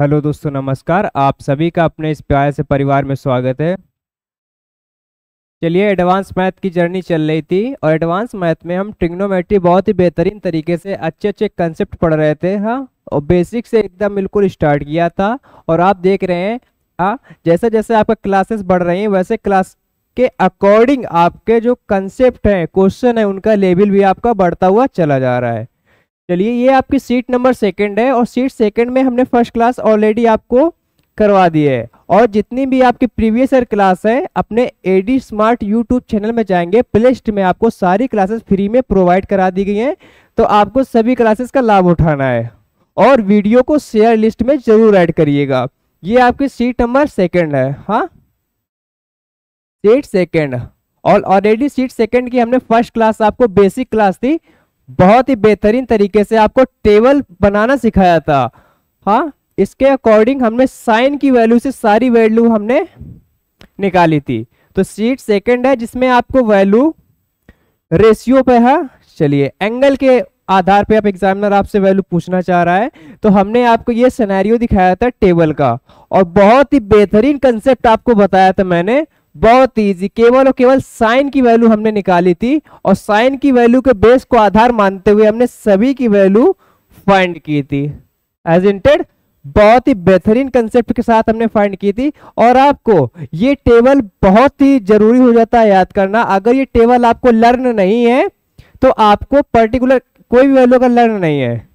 Hello दोस्तों, नमस्कार। आप सभी का अपने इस प्यारे से परिवार में स्वागत है। चलिए एडवांस मैथ की जर्नी चल रही थी और एडवांस मैथ में हम ट्रिग्नोमेट्री बहुत ही बेहतरीन तरीके से अच्छे अच्छे कंसेप्ट पढ़ रहे थे हाँ? और बेसिक से एकदम बिल्कुल स्टार्ट किया था और आप देख रहे हैं हाँ? जैसे जैसे आपका क्लासेस बढ़ रही हैं, वैसे क्लास के अकॉर्डिंग आपके जो कंसेप्ट हैं क्वेश्चन है, उनका लेवल भी आपका बढ़ता हुआ चला जा रहा है। चलिए, ये आपकी सीट नंबर सेकंड है और सीट सेकंड में हमने फ़र्स्ट क्लास ऑलरेडी आपको करवा दी है। और जितनी भी आपकी प्रीवियस ईयर क्लास है, अपने एडी स्मार्ट यूट्यूब चैनल में जाएँगे। प्लेलिस्ट में आपको सारी क्लासेस फ्री में प्रोवाइड करा दी गई हैं। तो आपको सभी क्लासेस का लाभ उठाना है। और वीडियो को शेयर लिस्ट में ज़रूर ऐड करिएगा। ये आपकी सीट नंबर सेकेंड है। हाँ? सीट सेकेंड और ऑलरेडी सीट सेकेंड की हमने फ़र्स्ट क्लास आपको बेसिक क्लास थी बहुत ही बेहतरीन तरीके से आपको टेबल बनाना सिखाया था। हाँ इसके अकॉर्डिंग हमने साइन की वैल्यू से सारी वैल्यू हमने निकाली थी। तो सीट सेकंड है, जिसमें आपको वैल्यू रेशियो पे है। चलिए, एंगल के आधार पे आप एग्जामिनर आपसे वैल्यू पूछना चाह रहा है। तो हमने आपको ये सिनेरियो दिखाया था टेबल का। और बहुत ही बेहतरीन कंसेप्ट आपको बताया था मैंने। बहुत इजी केवल और केवल साइन की वैल्यू हमने निकाली थी और साइन की वैल्यू के बेस को आधार मानते हुए हमने सभी की वैल्यू फाइंड की थी। एज इंटेड बहुत ही बेहतरीन कंसेप्ट के साथ हमने फाइंड की थी। और आपको ये टेबल बहुत ही ज़रूरी हो जाता है याद करना। अगर ये टेबल आपको लर्न नहीं है तो आपको पर्टिकुलर कोई भी वैल्यू का लर्न नहीं है।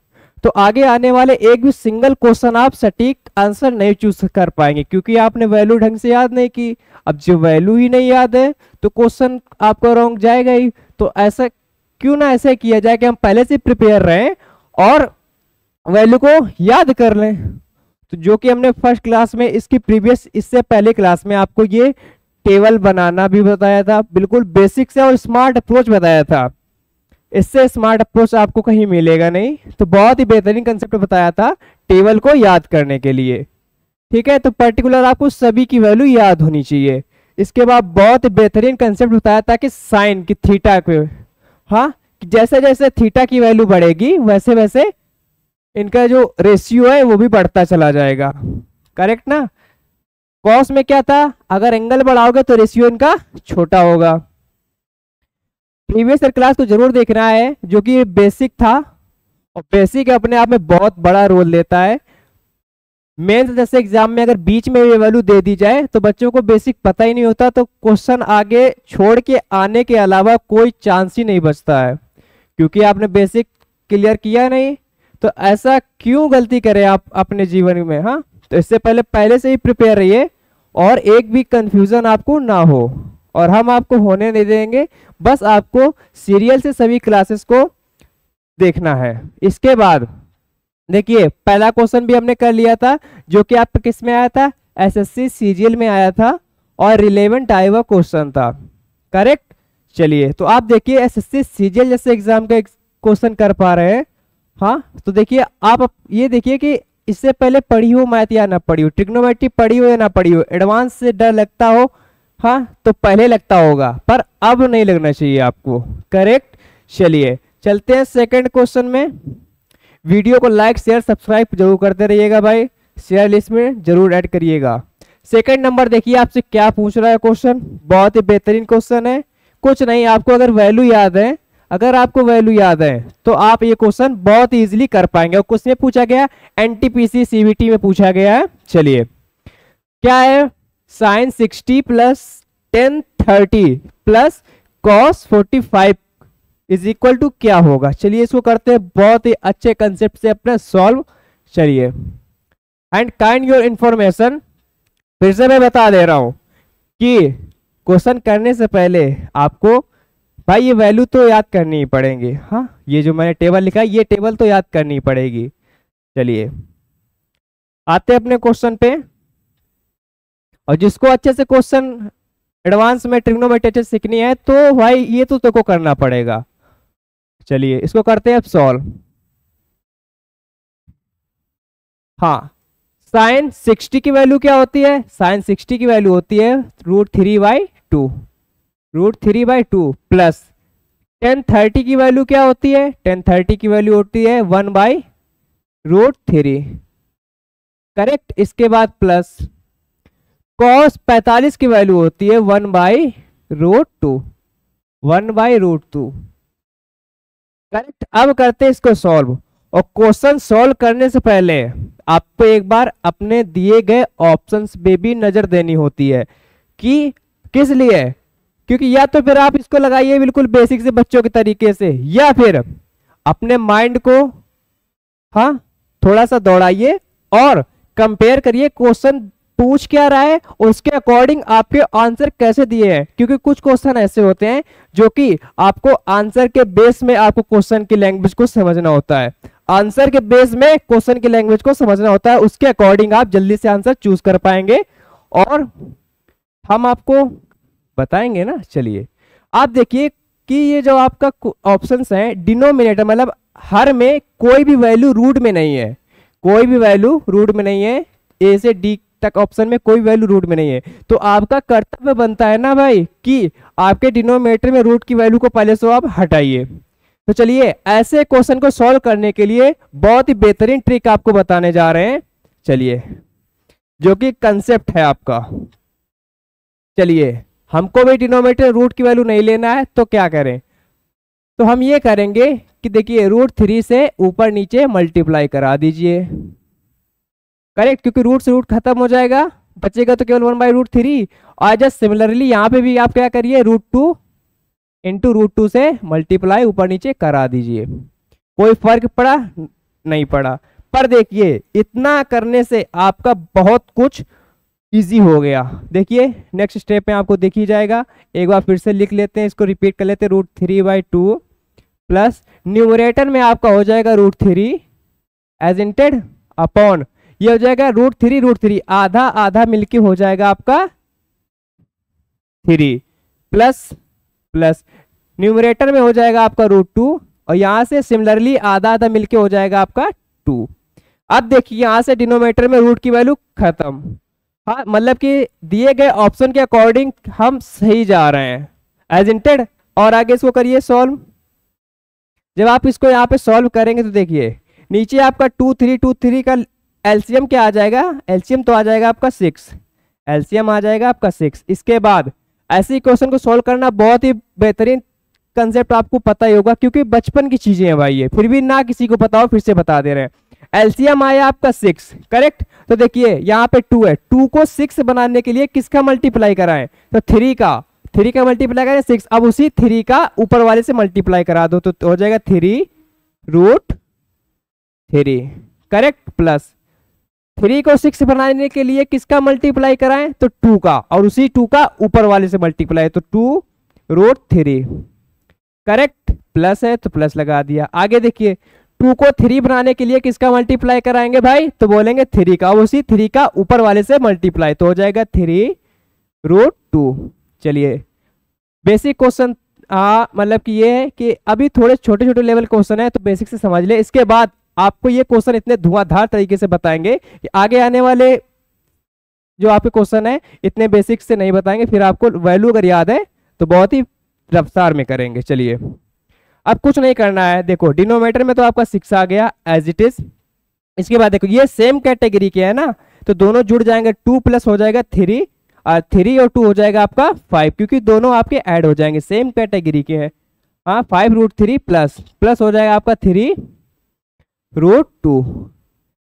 तो आगे आने वाले एक भी सिंगल क्वेश्चन आप सटीक आंसर नहीं चूज़ कर पाएँगे, क्योंकि आपने वैल्यू ढंग से याद नहीं की। अब जो वैल्यू ही नहीं याद है तो क्वेश्चन आपका रॉन्ग जाएगा ही। तो ऐसा क्यों ना ऐसे किया जाए कि हम पहले से प्रिपेयर रहें और वैल्यू को याद कर लें। तो जो कि हमने फ़र्स्ट क्लास में, इसकी प्रीवियस इससे पहले क्लास में आपको ये टेबल बनाना भी बताया था। बिल्कुल बेसिक से और स्मार्ट अप्रोच बताया था। इससे स्मार्ट अप्रोच आपको कहीं मिलेगा नहीं। तो बहुत ही बेहतरीन कंसेप्ट बताया था टेबल को याद करने के लिए। ठीक है तो पर्टिकुलर आपको सभी की वैल्यू याद होनी चाहिए। इसके बाद बहुत बेहतरीन कंसेप्ट बताया था कि साइन की थीटा पे हाँ जैसे जैसे थीटा की वैल्यू बढ़ेगी, वैसे वैसे इनका जो रेशियो है वो भी बढ़ता चला जाएगा। करेक्ट ना? कॉस में क्या था? अगर एंगल बढ़ाओगे तो रेशियो इनका छोटा होगा। प्रीवियस ईयर क्लास को ज़रूर देखना है, जो कि बेसिक था, और बेसिक अपने आप में बहुत बड़ा रोल लेता है। मेंस जैसे एग्ज़ाम में अगर बीच में ये वैल्यू दे दी जाए तो बच्चों को बेसिक पता ही नहीं होता तो क्वेश्चन आगे छोड़ के आने के अलावा कोई चांस ही नहीं बचता है, क्योंकि आपने बेसिक क्लियर किया नहीं। तो ऐसा क्यों गलती करें आप अपने जीवन में हाँ? तो इससे पहले पहले से ही प्रिपेयर रहिए, और एक भी कंफ्यूजन आपको ना हो। और हम आपको होने नहीं देंगे, बस आपको सीरियल से सभी क्लासेस को देखना है। इसके बाद, देखिए, पहला क्वेश्चन भी हमने कर लिया था, जो कि आप किसमें आया था? एसएससी सीजीएल में आया था और रिलेवेंट हुआ क्वेश्चन था। करेक्ट चलिए तो आप देखिए एसएससी सीजीएल जैसे एग्ज़ाम का क्वेश्चन कर पा रहे हैं। हाँ तो देखिए, आप ये देखिए कि इससे पहले पढ़ी हो, मैथ या ना पढ़ी हो ट्रिग्नोमेट्री पढ़ी हो या ना पढ़ी हो एडवांस से डर लगता हो हाँ तो पहले लगता होगा, पर अब नहीं लगना चाहिए आपको। करेक्ट चलिए, चलते हैं सेकंड क्वेश्चन में। वीडियो को लाइक शेयर सब्सक्राइब ज़रूर करते रहिएगा भाई। शेयर लिस्ट में ज़रूर ऐड करिएगा। सेकंड नंबर देखिए, आपसे क्या पूछ रहा है क्वेश्चन बहुत ही बेहतरीन क्वेश्चन है। कुछ नहीं, आपको अगर वैल्यू याद है, अगर आपको वैल्यू याद है तो आप ये क्वेश्चन बहुत इजीली कर पाएँगे। और क्वेश्चन पूछा गया एनटीपीसी सीबीटी में पूछा गया है। चलिए, क्या है? Sine sixty plus tan thirty plus cos forty five is equal to क्या होगा? चलिए इसको करते हैं बहुत ही अच्छे कंसेप्ट से अपने सॉल्व चलिए। एंड काइंड योर इंफॉर्मेशन फिर से मैं बता दे रहा हूँ कि क्वेश्चन करने से पहले आपको, भाई ये वैल्यू तो याद करनी ही पड़ेंगी। हाँ ये जो मैंने टेबल लिखा है, ये टेबल तो याद करनी पड़ेगी। चलिए। आते अपने क्वेश्चन पे। और जिसको अच्छे से क्वेश्चन एडवांस में ट्रिग्नोमेट्री अच्छे सीखनी है तो भाई ये तो तेको करना पड़ेगा। चलिए, इसको करते हैं अब सॉल्व हाँ साइन 60 की वैल्यू क्या होती है? साइन 60 की वैल्यू होती है root three by two root three by two plus tan thirty की वैल्यू क्या होती है? टेन थर्टी की वैल्यू होती है one by root three correct इसके बाद प्लस कॉस 45 की वैल्यू होती है one by root two one by root two correct अब करते हैं इसको सॉल्व और क्वेश्चन सॉल्व करने से पहले आपको एक बार अपने दिए गए ऑप्शंस पे भी नज़र देनी होती है कि किस लिए? क्योंकि या तो फिर आप इसको लगाइए बिल्कुल बेसिक से बच्चों के तरीके से, या फिर अपने माइंड को हाँ थोड़ा सा दौड़ाइए और कंपेयर करिए क्वेश्चन पूछ क्या रहा है, उसके अकॉर्डिंग आपके आंसर कैसे दिए हैं? क्योंकि कुछ क्वेश्चन ऐसे होते हैं जो कि आपको आंसर के बेस में आपको क्वेश्चन की लैंग्वेज को समझना होता है। आंसर के बेस में क्वेश्चन की लैंग्वेज को समझना होता है, उसके अकॉर्डिंग आप जल्दी से आंसर चूज़ कर पाएँगे। और हम आपको बताएँगे ना, चलिए। आप देखिए कि ये जो आपका ऑप्शंस है डिनोमिनेटर मतलब हर में कोई भी वैल्यू रूट में नहीं है। कोई भी वैल्यू रूट में नहीं है। ए से डी तक ऑप्शन में कोई वैल्यू रूट में नहीं है। तो आपका कर्तव्य बनता है ना भाई कि आपके डिनोमिनेटर में रूट की वैल्यू को पहले से आप हटाइए। तो चलिए, ऐसे क्वेश्चन को सॉल्व करने के लिए बहुत ही बेहतरीन ट्रिक आपको बताने जा रहे हैं। चलिए, जो कि कंसेप्ट है आपका। चलिए, हमको भी डिनोमिनेटर रूट की वैल्यू नहीं लेना है तो क्या करें? तो हम ये करेंगे कि देखिए रूट थ्री से ऊपर नीचे मल्टीप्लाई करा दीजिए। करेक्ट क्योंकि रूट से रूट खत्म हो जाएगा, बचेगा तो केवल वन बाई रूट थ्री और जस्ट सिमिलरली यहाँ पे भी आप क्या करिए root two into root two से मल्टीप्लाई ऊपर नीचे करा दीजिए। कोई फ़र्क पड़ा? नहीं पड़ा। पर देखिए, इतना करने से आपका बहुत कुछ इजी हो गया। देखिए नेक्स्ट स्टेप में आपको देखी जाएगा। एक बार फिर से लिख लेते हैं, इसको रिपीट कर लेते हैं root three by two plus numerator में आपका हो जाएगा root three as intended upon ये हो जाएगा रूट थ्री रूट थ्री आधा आधा मिलके हो जाएगा आपका थ्री प्लस प्लस न्यूमरेटर में हो जाएगा आपका रूट टू और यहाँ से सिमिलरली आधा आधा मिलके हो जाएगा आपका टू अब देखिए यहाँ से डिनोमीटर में रूट की वैल्यू खत्म. हाँ मतलब कि दिए गए ऑप्शन के अकॉर्डिंग हम सही जा रहे हैं. एज इंटेड और आगे इसको करिए सॉल्व जब आप इसको यहाँ पे सॉल्व करेंगे तो देखिए, नीचे आपका टू थ्री टू थ्री का एलसीएम क्या आ जाएगा? एलसीएम तो आ जाएगा आपका सिक्स एलसीएम आ जाएगा आपका सिक्स इसके बाद ऐसे क्वेश्चन को सॉल्व करना बहुत ही बेहतरीन कंसेप्ट आपको पता ही होगा क्योंकि बचपन की चीज़ें हैं भाई ये। फिर भी ना किसी को पता हो फिर से बता दे रहे हैं। एलसीएम आया आपका सिक्स करेक्ट तो देखिए, यहाँ पे टू है। टू को सिक्स बनाने के लिए किसका मल्टीप्लाई कराएँ? तो थ्री का। थ्री का मल्टीप्लाई करें सिक्स अब उसी थ्री का ऊपर वाले से मल्टीप्लाई करा दो तो हो जाएगा three root three correct plus three को सिक्स बनाने के लिए किसका मल्टीप्लाई कराएँ? तो टू का। और उसी टू का ऊपर वाले से मल्टीप्लाई तो two root three correct plus है तो प्लस लगा दिया। आगे देखिए। टू को थ्री बनाने के लिए किसका मल्टीप्लाई कराएँगे भाई? तो बोलेंगे थ्री का। उसी थ्री का ऊपर वाले से मल्टीप्लाई तो हो जाएगा थ्री रूट टू चलिए। बेसिक क्वेश्चन मतलब कि ये है कि अभी थोड़े छोटे छोटे लेवल क्वेश्चन है तो बेसिक से समझ ले। इसके बाद आपको ये क्वेश्चन इतने धुआंधार तरीके से बताएँगे। आगे आने वाले जो आपके क्वेश्चन है, इतने बेसिक से नहीं बताएँगे, फिर आपको वैल्यू अगर याद है तो बहुत ही रफ्तार में करेंगे। चलिए। अब कुछ नहीं करना है। देखो डिनोमीटर में तो आपका सिक्स आ गया एज इट इज़ इसके बाद देखो, ये सेम कैटेगरी के है ना तो दोनों जुड़ जाएँगे। टू प्लस हो जाएगा थ्री और थ्री और टू हो जाएगा आपका फाइव क्योंकि दोनों आपके ऐड हो जाएँगे। सेम कैटेगरी के हैं। हाँ five root three plus plus हो जाएगा आपका थ्री रूट टू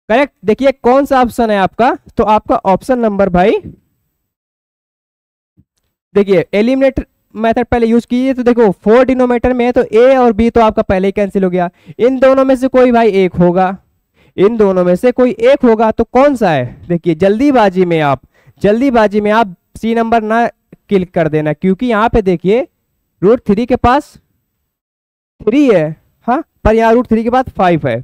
करेक्ट देखिए, कौन सा ऑप्शन है आपका? तो आपका ऑप्शन नंबर भाई, देखिए एलिमिनेट मेथड पहले यूज़ कीजिए तो देखो फोर डिनोमीटर में है तो ए और बी तो आपका पहले ही कैंसिल हो गया। इन दोनों में से कोई भाई एक होगा। इन दोनों में से कोई एक होगा तो कौन सा है? देखिए, जल्दीबाजी में आप, जल्दीबाजी में आप सी नंबर ना क्लिक कर देना, क्योंकि यहाँ पे देखिए रूट थ्री के पास थ्री है। हाँ पर यहाँ रूट थ्री के पास फाइव है।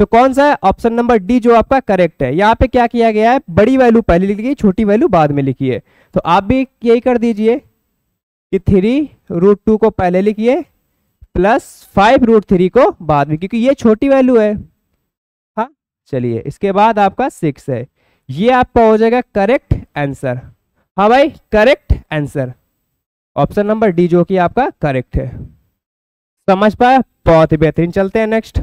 तो कौन सा है? ऑप्शन नंबर डी जो आपका करेक्ट है। यहाँ पे क्या किया गया है? बड़ी वैल्यू पहले लिखी गई, छोटी वैल्यू बाद में लिखी है। तो आप भी यही कर दीजिए कि थ्री रूट टू को पहले लिखिए प्लस फाइव रूट थ्री को बाद में, क्योंकि ये छोटी वैल्यू है। हाँ चलिए, इसके बाद आपका सिक्स है। ये आपका हो जाएगा करेक्ट आंसर हाँ भाई correct answer option number D जो कि आपका करेक्ट है। समझ पाए? बहुत ही बेहतरीन। चलते हैं नेक्स्ट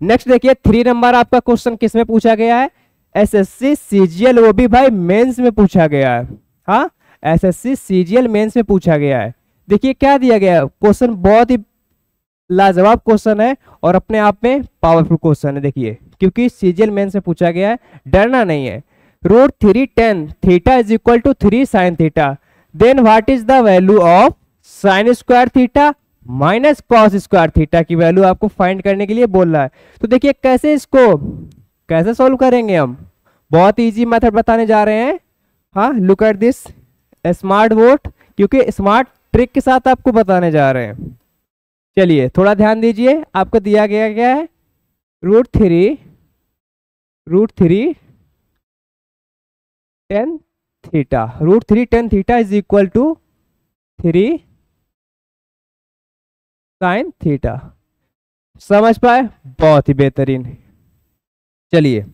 नेक्स्ट देखिए थ्री नंबर आपका क्वेश्चन किसमें पूछा गया है? एसएससी सीजीएल वो भी भाई मेंस में पूछा गया है। हाँ? एसएससी सीजीएल मेंस में पूछा गया है। देखिए, क्या दिया गया है? क्वेश्चन बहुत ही लाजवाब क्वेश्चन है और अपने आप में पावरफुल क्वेश्चन है, देखिए। क्योंकि सीजीएल मेंस में पूछा गया है, डरना नहीं है। Root three tan theta is equal to three sine theta then what is the value of sine square theta minus cos square theta की वैल्यू आपको फाइंड करने के लिए बोल रहा है। तो देखिए, कैसे इसको, कैसे सोल्व करेंगे हम? बहुत इजी मेथड बताने जा रहे हैं। हाँ look at this smart vote क्योंकि स्मार्ट ट्रिक के साथ आपको बताने जा रहे हैं। चलिए, थोड़ा ध्यान दीजिए, आपको दिया गया क्या है? Root three root three tan theta root three tan theta is equal to three sine theta समझ पाए? बहुत ही बेहतरीन। चलिए,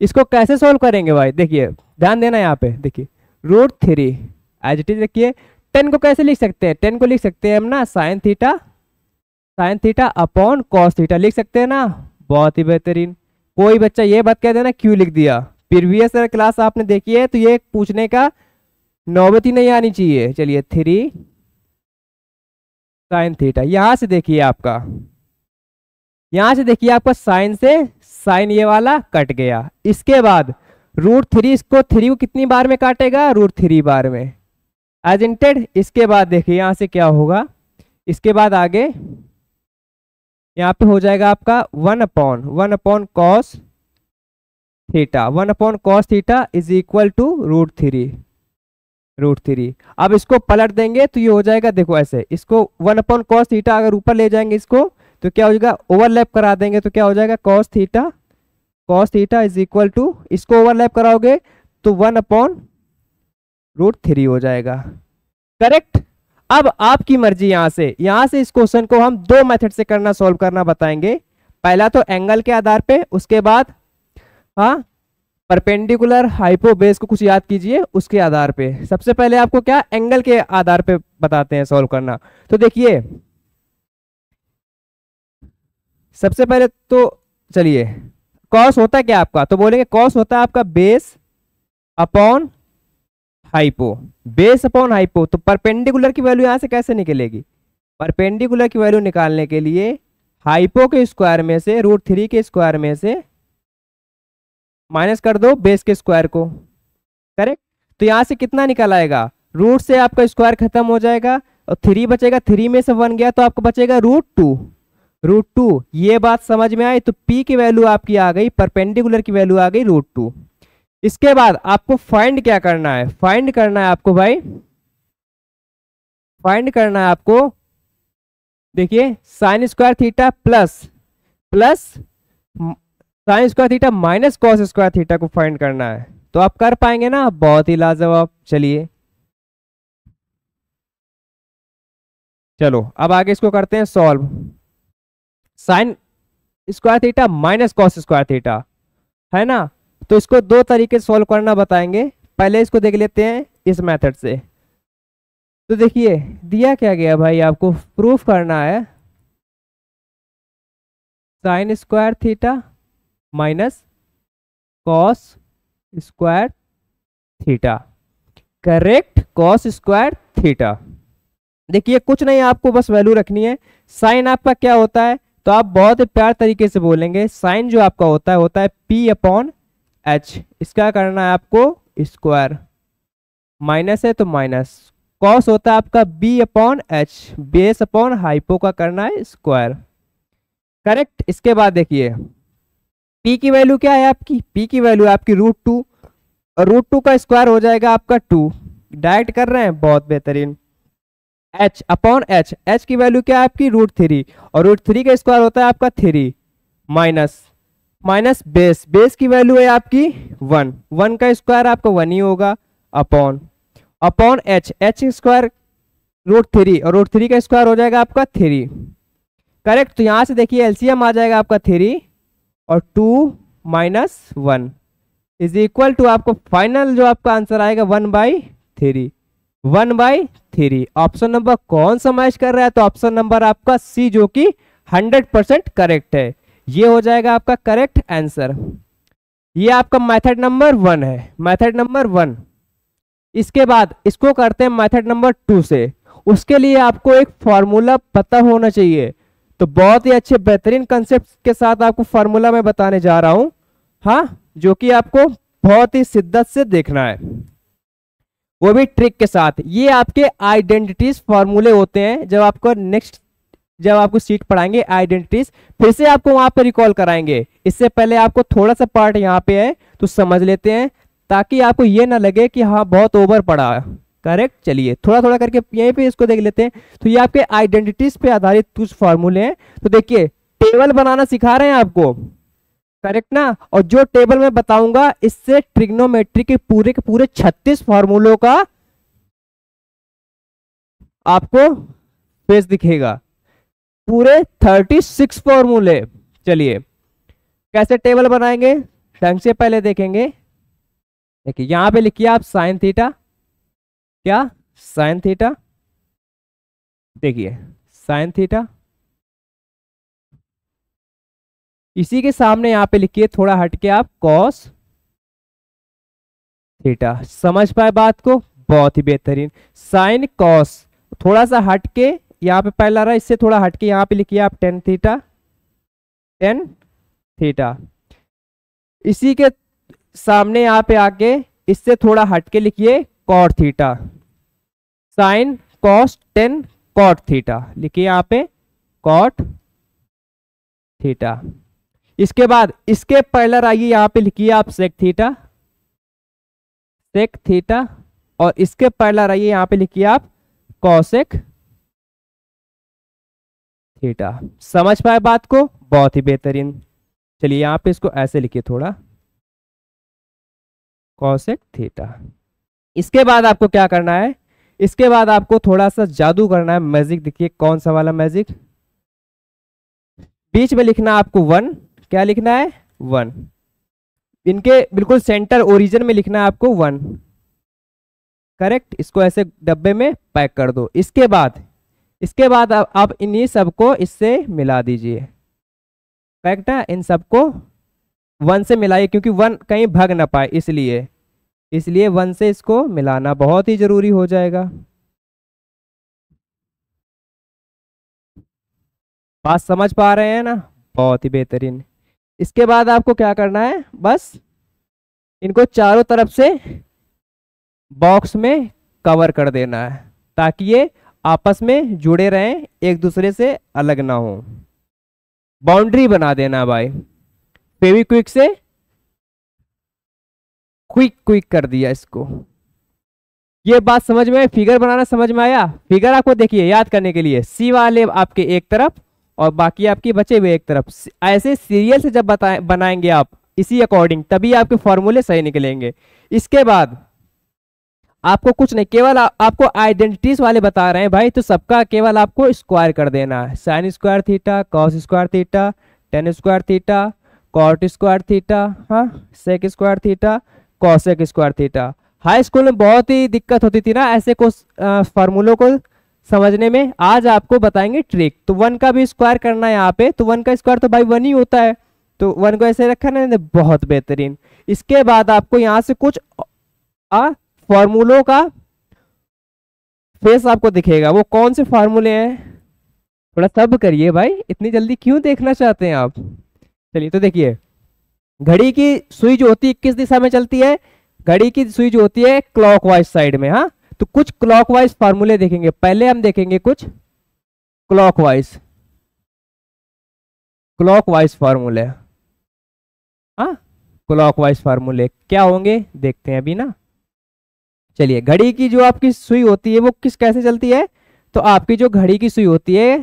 इसको कैसे सॉल्व करेंगे भाई? देखिए, ध्यान देना यहाँ पे, देखिए root three as it is देखिए टेन को कैसे लिख सकते हैं? टेन को लिख सकते हैं हम ना sine theta sine theta upon cos theta लिख सकते हैं ना? बहुत ही बेहतरीन। कोई बच्चा ये बात कह देना क्यों लिख दिया? प्रीवियस क्लास आपने देखी है तो ये पूछने का नौबत ही नहीं आनी चाहिए। चलिए थ्री साइन थीटा यहाँ से देखिए आपका। यहाँ से देखिए आपका साइन से साइन ये वाला कट गया। इसके बाद रूट थ्री इसको थ्री को कितनी बार में काटेगा? रूट थ्री बार में। एज इंटेड इसके बाद देखिए यहाँ से क्या होगा? इसके बाद आगे यहाँ पे हो जाएगा आपका one upon one upon cos theta one upon cos theta is equal to root three root three अब इसको पलट देंगे तो ये हो जाएगा, देखो ऐसे, इसको वन अपॉन कॉस थीटा अगर ऊपर ले जाएँगे इसको तो क्या हो जाएगा? ओवरलैप करा देंगे तो क्या हो जाएगा? Cos theta cos theta is equal to इसको ओवरलैप कराओगे तो वन अपॉन रूट थ्री हो जाएगा। करेक्ट अब आपकी मर्ज़ी यहाँ से यहाँ से इस क्वेश्चन को हम दो मेथड से करना सॉल्व करना बताएँगे। पहला तो एंगल के आधार पे, उसके बाद हाँ परपेंडिकुलर हाइपोबेस को कुछ याद कीजिए उसके आधार पे। सबसे पहले आपको क्या एंगल के आधार पे बताते हैं सॉल्व करना। तो देखिए, सबसे पहले तो चलिए कॉस होता क्या आपका? तो बोलेंगे कॉस होता है आपका base upon hypo base upon hypo तो परपेंडिकुलर की वैल्यू यहाँ से कैसे निकलेगी? परपेंडिकुलर की वैल्यू निकालने के लिए हाइपो के स्क्वायर में से रूट थ्री के स्क्वायर में से माइनस कर दो बेस के स्क्वायर को। करेक्ट? तो यहाँ से कितना निकल आएगा? रूट से आपका स्क्वायर खत्म हो जाएगा और थ्री बचेगा। थ्री में से वन गया तो आपको बचेगा रूट टू। रूट टू, ये बात समझ में आई? तो पी की वैल्यू आपकी आ गई, परपेंडिकुलर की वैल्यू आ गई रूट टू। इसके बाद आपको फाइंड क्या करना है? फाइंड करना है आपको भाई, फाइंड करना है आपको, देखिए, sine square theta plus plus sine square theta minus cos square theta को फाइंड करना है। तो आप कर पाएँगे ना, बहुत ही लाजवाब। चलिए। चलो, अब आगे इसको करते हैं solve. Sine square theta minus cos square theta, है ना? तो इसको दो तरीके से सॉल्व करना बताएँगे। पहले इसको देख लेते हैं इस मेथड से। तो देखिए, दिया क्या गया भाई? आपको प्रूफ करना है। Sine square theta minus cos square theta. Correct cos square theta. देखिए, कुछ नहीं, आपको बस वैल्यू रखनी है। साइन आपका क्या होता है? तो आप बहुत ही प्यार तरीके से बोलेंगे। साइन जो आपका होता है होता है पी अपॉन एच इसका करना है आपको स्क्वायर। माइनस है तो माइनस। कॉस होता है आपका B upon H base upon hypo का करना है स्क्वायर। करेक्ट? इसके बाद देखिए। पी की वैल्यू क्या है आपकी? पी की वैल्यू आपकी रूट टू और रूट टू का स्क्वायर हो जाएगा आपका टू डायरेक्ट कर रहे हैं? बहुत बेहतरीन. एच अपॉन एच एच की वैल्यू क्या है आपकी? रूट थ्री और रूट थ्री का स्क्वायर होता है आपका three minus minus base base की वैल्यू है आपकी वन वन का स्क्वायर आपका वन ही होगा upon upon H H square root three और रूट थ्री का स्क्वायर हो जाएगा आपका थ्री करेक्ट तो यहाँ से देखिए एलसीएम आ जाएगा आपका थ्री और two minus one. Is equal to आपको फाइनल जो आपका आंसर आएगा one by three. One by three. Option number कौन सा मैच कर रहा है? तो ऑप्शन नंबर आपका सी, जो कि हंड्रेड परसेंट करेक्ट है। ये हो जाएगा आपका करेक्ट आंसर। ये आपका मेथड नंबर वन है। Method number one. इसके बाद इसको करते हैं मेथड नंबर टू से। उसके लिए आपको एक फॉर्मूला पता होना चाहिए। तो बहुत ही अच्छे बेहतरीन कंसेप्ट के साथ आपको फार्मूला मैं बताने जा रहा हूँ। हाँ जो कि आपको बहुत ही शिद्दत से देखना है। वो भी ट्रिक के साथ। ये आपके आइडेंटिटीज फॉर्मूले होते हैं। जब आपको नेक्स्ट जब आपको सीट पढ़ाएँगे आइडेंटिटीज फिर से आपको वहाँ पे रिकॉल कराएँगे। इससे पहले आपको थोड़ा सा पार्ट यहाँ पे है तो समझ लेते हैं, ताकि आपको ये ना लगे कि हाँ बहुत ओवर पड़ा करेक्ट? चलिए थोड़ा थोड़ा करके यहीं पे इसको देख लेते हैं। तो ये आपके आइडेंटिटीज पे आधारित कुछ फॉर्मूले हैं। तो देखिए, टेबल बनाना सिखा रहे हैं आपको। करेक्ट ना? और जो टेबल में बताऊँगा, इससे ट्रिग्नोमेट्री के पूरे के पूरे 36 फॉर्मूलों का आपको पेज दिखेगा। पूरे 36 फॉर्मूले। चलिए, कैसे टेबल बनाएँगे? ढंग से पहले देखेंगे। देखिए, यहाँ पे लिखिए आप साइन थीटा। क्या? Sine theta? देखिए, साइन थीटा। इसी के सामने यहाँ पे लिखिए, थोड़ा हटके आप कॉस थीटा। समझ पाए बात को? बहुत ही बेहतरीन। साइन कॉस थोड़ा सा हटके, यहाँ पे पहला रहा, इससे थोड़ा हटके, यहाँ पे लिखिए आप टेन थीटा टेन थीटा। इसी के सामने यहाँ पे आके, इससे थोड़ा हटके लिखिए cot theta sine cos tan cot theta लिखिए यहाँ पे कॉट थीटा इसके बाद, इसके पहले आइए यहाँ पे लिखिए आप सेक थीटा सेक थीटा और इसके पहले आइए यहाँ पे लिखिए आप कौशिक थीटा समझ पाए बात को? बहुत ही बेहतरीन। चलिए यहाँ पे इसको ऐसे लिखिए थोड़ा। कौशिक थीटा इसके बाद आपको क्या करना है? इसके बाद आपको थोड़ा सा जादू करना है। मैजिक देखिए कौन सा वाला मैजिक? बीच में लिखना आपको वन। क्या लिखना है? वन। इनके बिल्कुल सेंटर ओरिजिन में लिखना है आपको वन। करेक्ट? इसको ऐसे डब्बे में पैक कर दो। इसके बाद इसके बाद आप, इन्हीं सबको इससे मिला दीजिए। करेक्ट है इन सबको वन से मिलाइए क्योंकि वन कहीं भग ना पाए इसलिए। इसलिए वन से इसको मिलाना बहुत ही ज़रूरी हो जाएगा। बात समझ पा रहे हैं ना? बहुत ही बेहतरीन। इसके बाद आपको क्या करना है? बस इनको चारों तरफ़ से बॉक्स में कवर कर देना है, ताकि ये आपस में जुड़े रहें, एक दूसरे से अलग ना हो। बाउंड्री बना देना भाई। फेवी क्विक से क्विक क्विक कर दिया इसको। ये बात समझ में फिगर बनाना समझ में आया? फिगर आपको देखिए याद करने के लिए सी वाले आपके एक तरफ़ और बाकी आपकी बचे हुए एक तरफ़। ऐसे सीरियल से जब बताए बनाएँगे आप इसी अकॉर्डिंग तभी आपके फॉर्मूले सही निकलेंगे। इसके बाद आपको कुछ नहीं केवल आ, आपको आइडेंटिटीज वाले बता रहे हैं भाई तो सबका केवल आपको स्क्वायर कर देना है। Sine square theta cos square theta tan square theta cot square theta हाँ sec square theta cosec square theta high school में बहुत ही दिक्कत होती थी ना ऐसे कुछ फार्मूलों को समझने में। आज आपको बताएँगे ट्रिक तो वन का भी स्क्वायर करना है यहाँ पे। तो वन का स्क्वायर तो भाई वन ही होता है। तो वन को ऐसे रखा ना बहुत बेहतरीन। इसके बाद आपको यहाँ से कुछ फॉर्मूलों का फेस आपको दिखेगा। वो कौन से फॉर्मूले हैं? थोड़ा सब करिए भाई। इतनी जल्दी क्यों देखना चाहते हैं आप? चलिए तो देखिए। घड़ी की सुई जो होती है किस दिशा में चलती है? घड़ी की सुई जो होती है क्लॉकवाइज साइड में हाँ? तो कुछ क्लॉकवाइज फार्मूले देखेंगे। पहले हम देखेंगे कुछ क्लॉकवाइज क्लॉकवाइज फार्मूले हाँ? क्लॉकवाइज फार्मूले क्या होंगे? देखते हैं अभी ना। चलिए, घड़ी की जो आपकी सुई होती है वो किस, कैसे चलती है? तो आपकी जो घड़ी की सुई होती है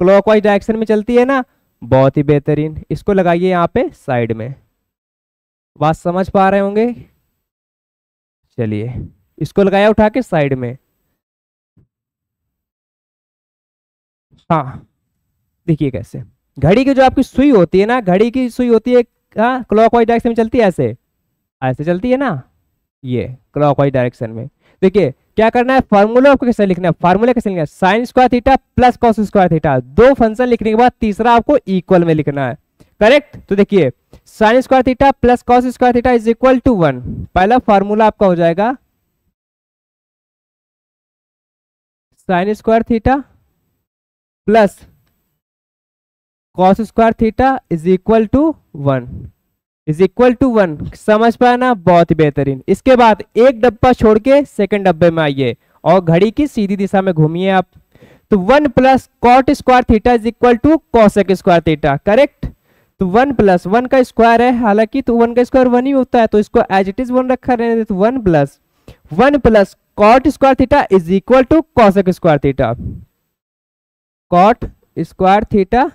क्लॉकवाइज डायरेक्शन में चलती है ना, बहुत ही बेहतरीन। इसको लगाइए यहाँ पे साइड में। बात समझ पा रहे होंगे? चलिए, इसको लगाया उठा के साइड में। हाँ देखिए कैसे। घड़ी की जो आपकी सुई होती है ना, घड़ी की सुई होती है हाँ क्लॉकवाइज डायरेक्शन में चलती है ऐसे? ऐसे चलती है ना? ये क्लॉकवाइज डायरेक्शन में। देखिए, क्या करना है? फार्मूला आपको कैसे लिखना है? फार्मूला कैसे लिखना है? Sine square theta plus cos square theta दो फ़ंक्शन लिखने के बाद तीसरा आपको इक्वल में लिखना है। करेक्ट? तो देखिए sine square theta plus cos square theta is equal to one पहला फॉर्मूला आपका हो जाएगा sine square theta plus cos square theta is equal to one is equal to one समझ पाया ना? बहुत ही बेहतरीन। इसके बाद एक डब्बा छोड़ के सेकेंड डब्बे में आइए और घड़ी की सीधी दिशा में घूमिए आप। तो one plus cot square theta is equal to cosec square theta correct तो वन प्लस, वन का स्क्वायर है, हालाँकि तो वन का स्क्वायर वन ही होता है तो इसको एज इट इज़ वन रखा रहने तो one plus. One plus cot square theta is equal to cosec square theta cot square theta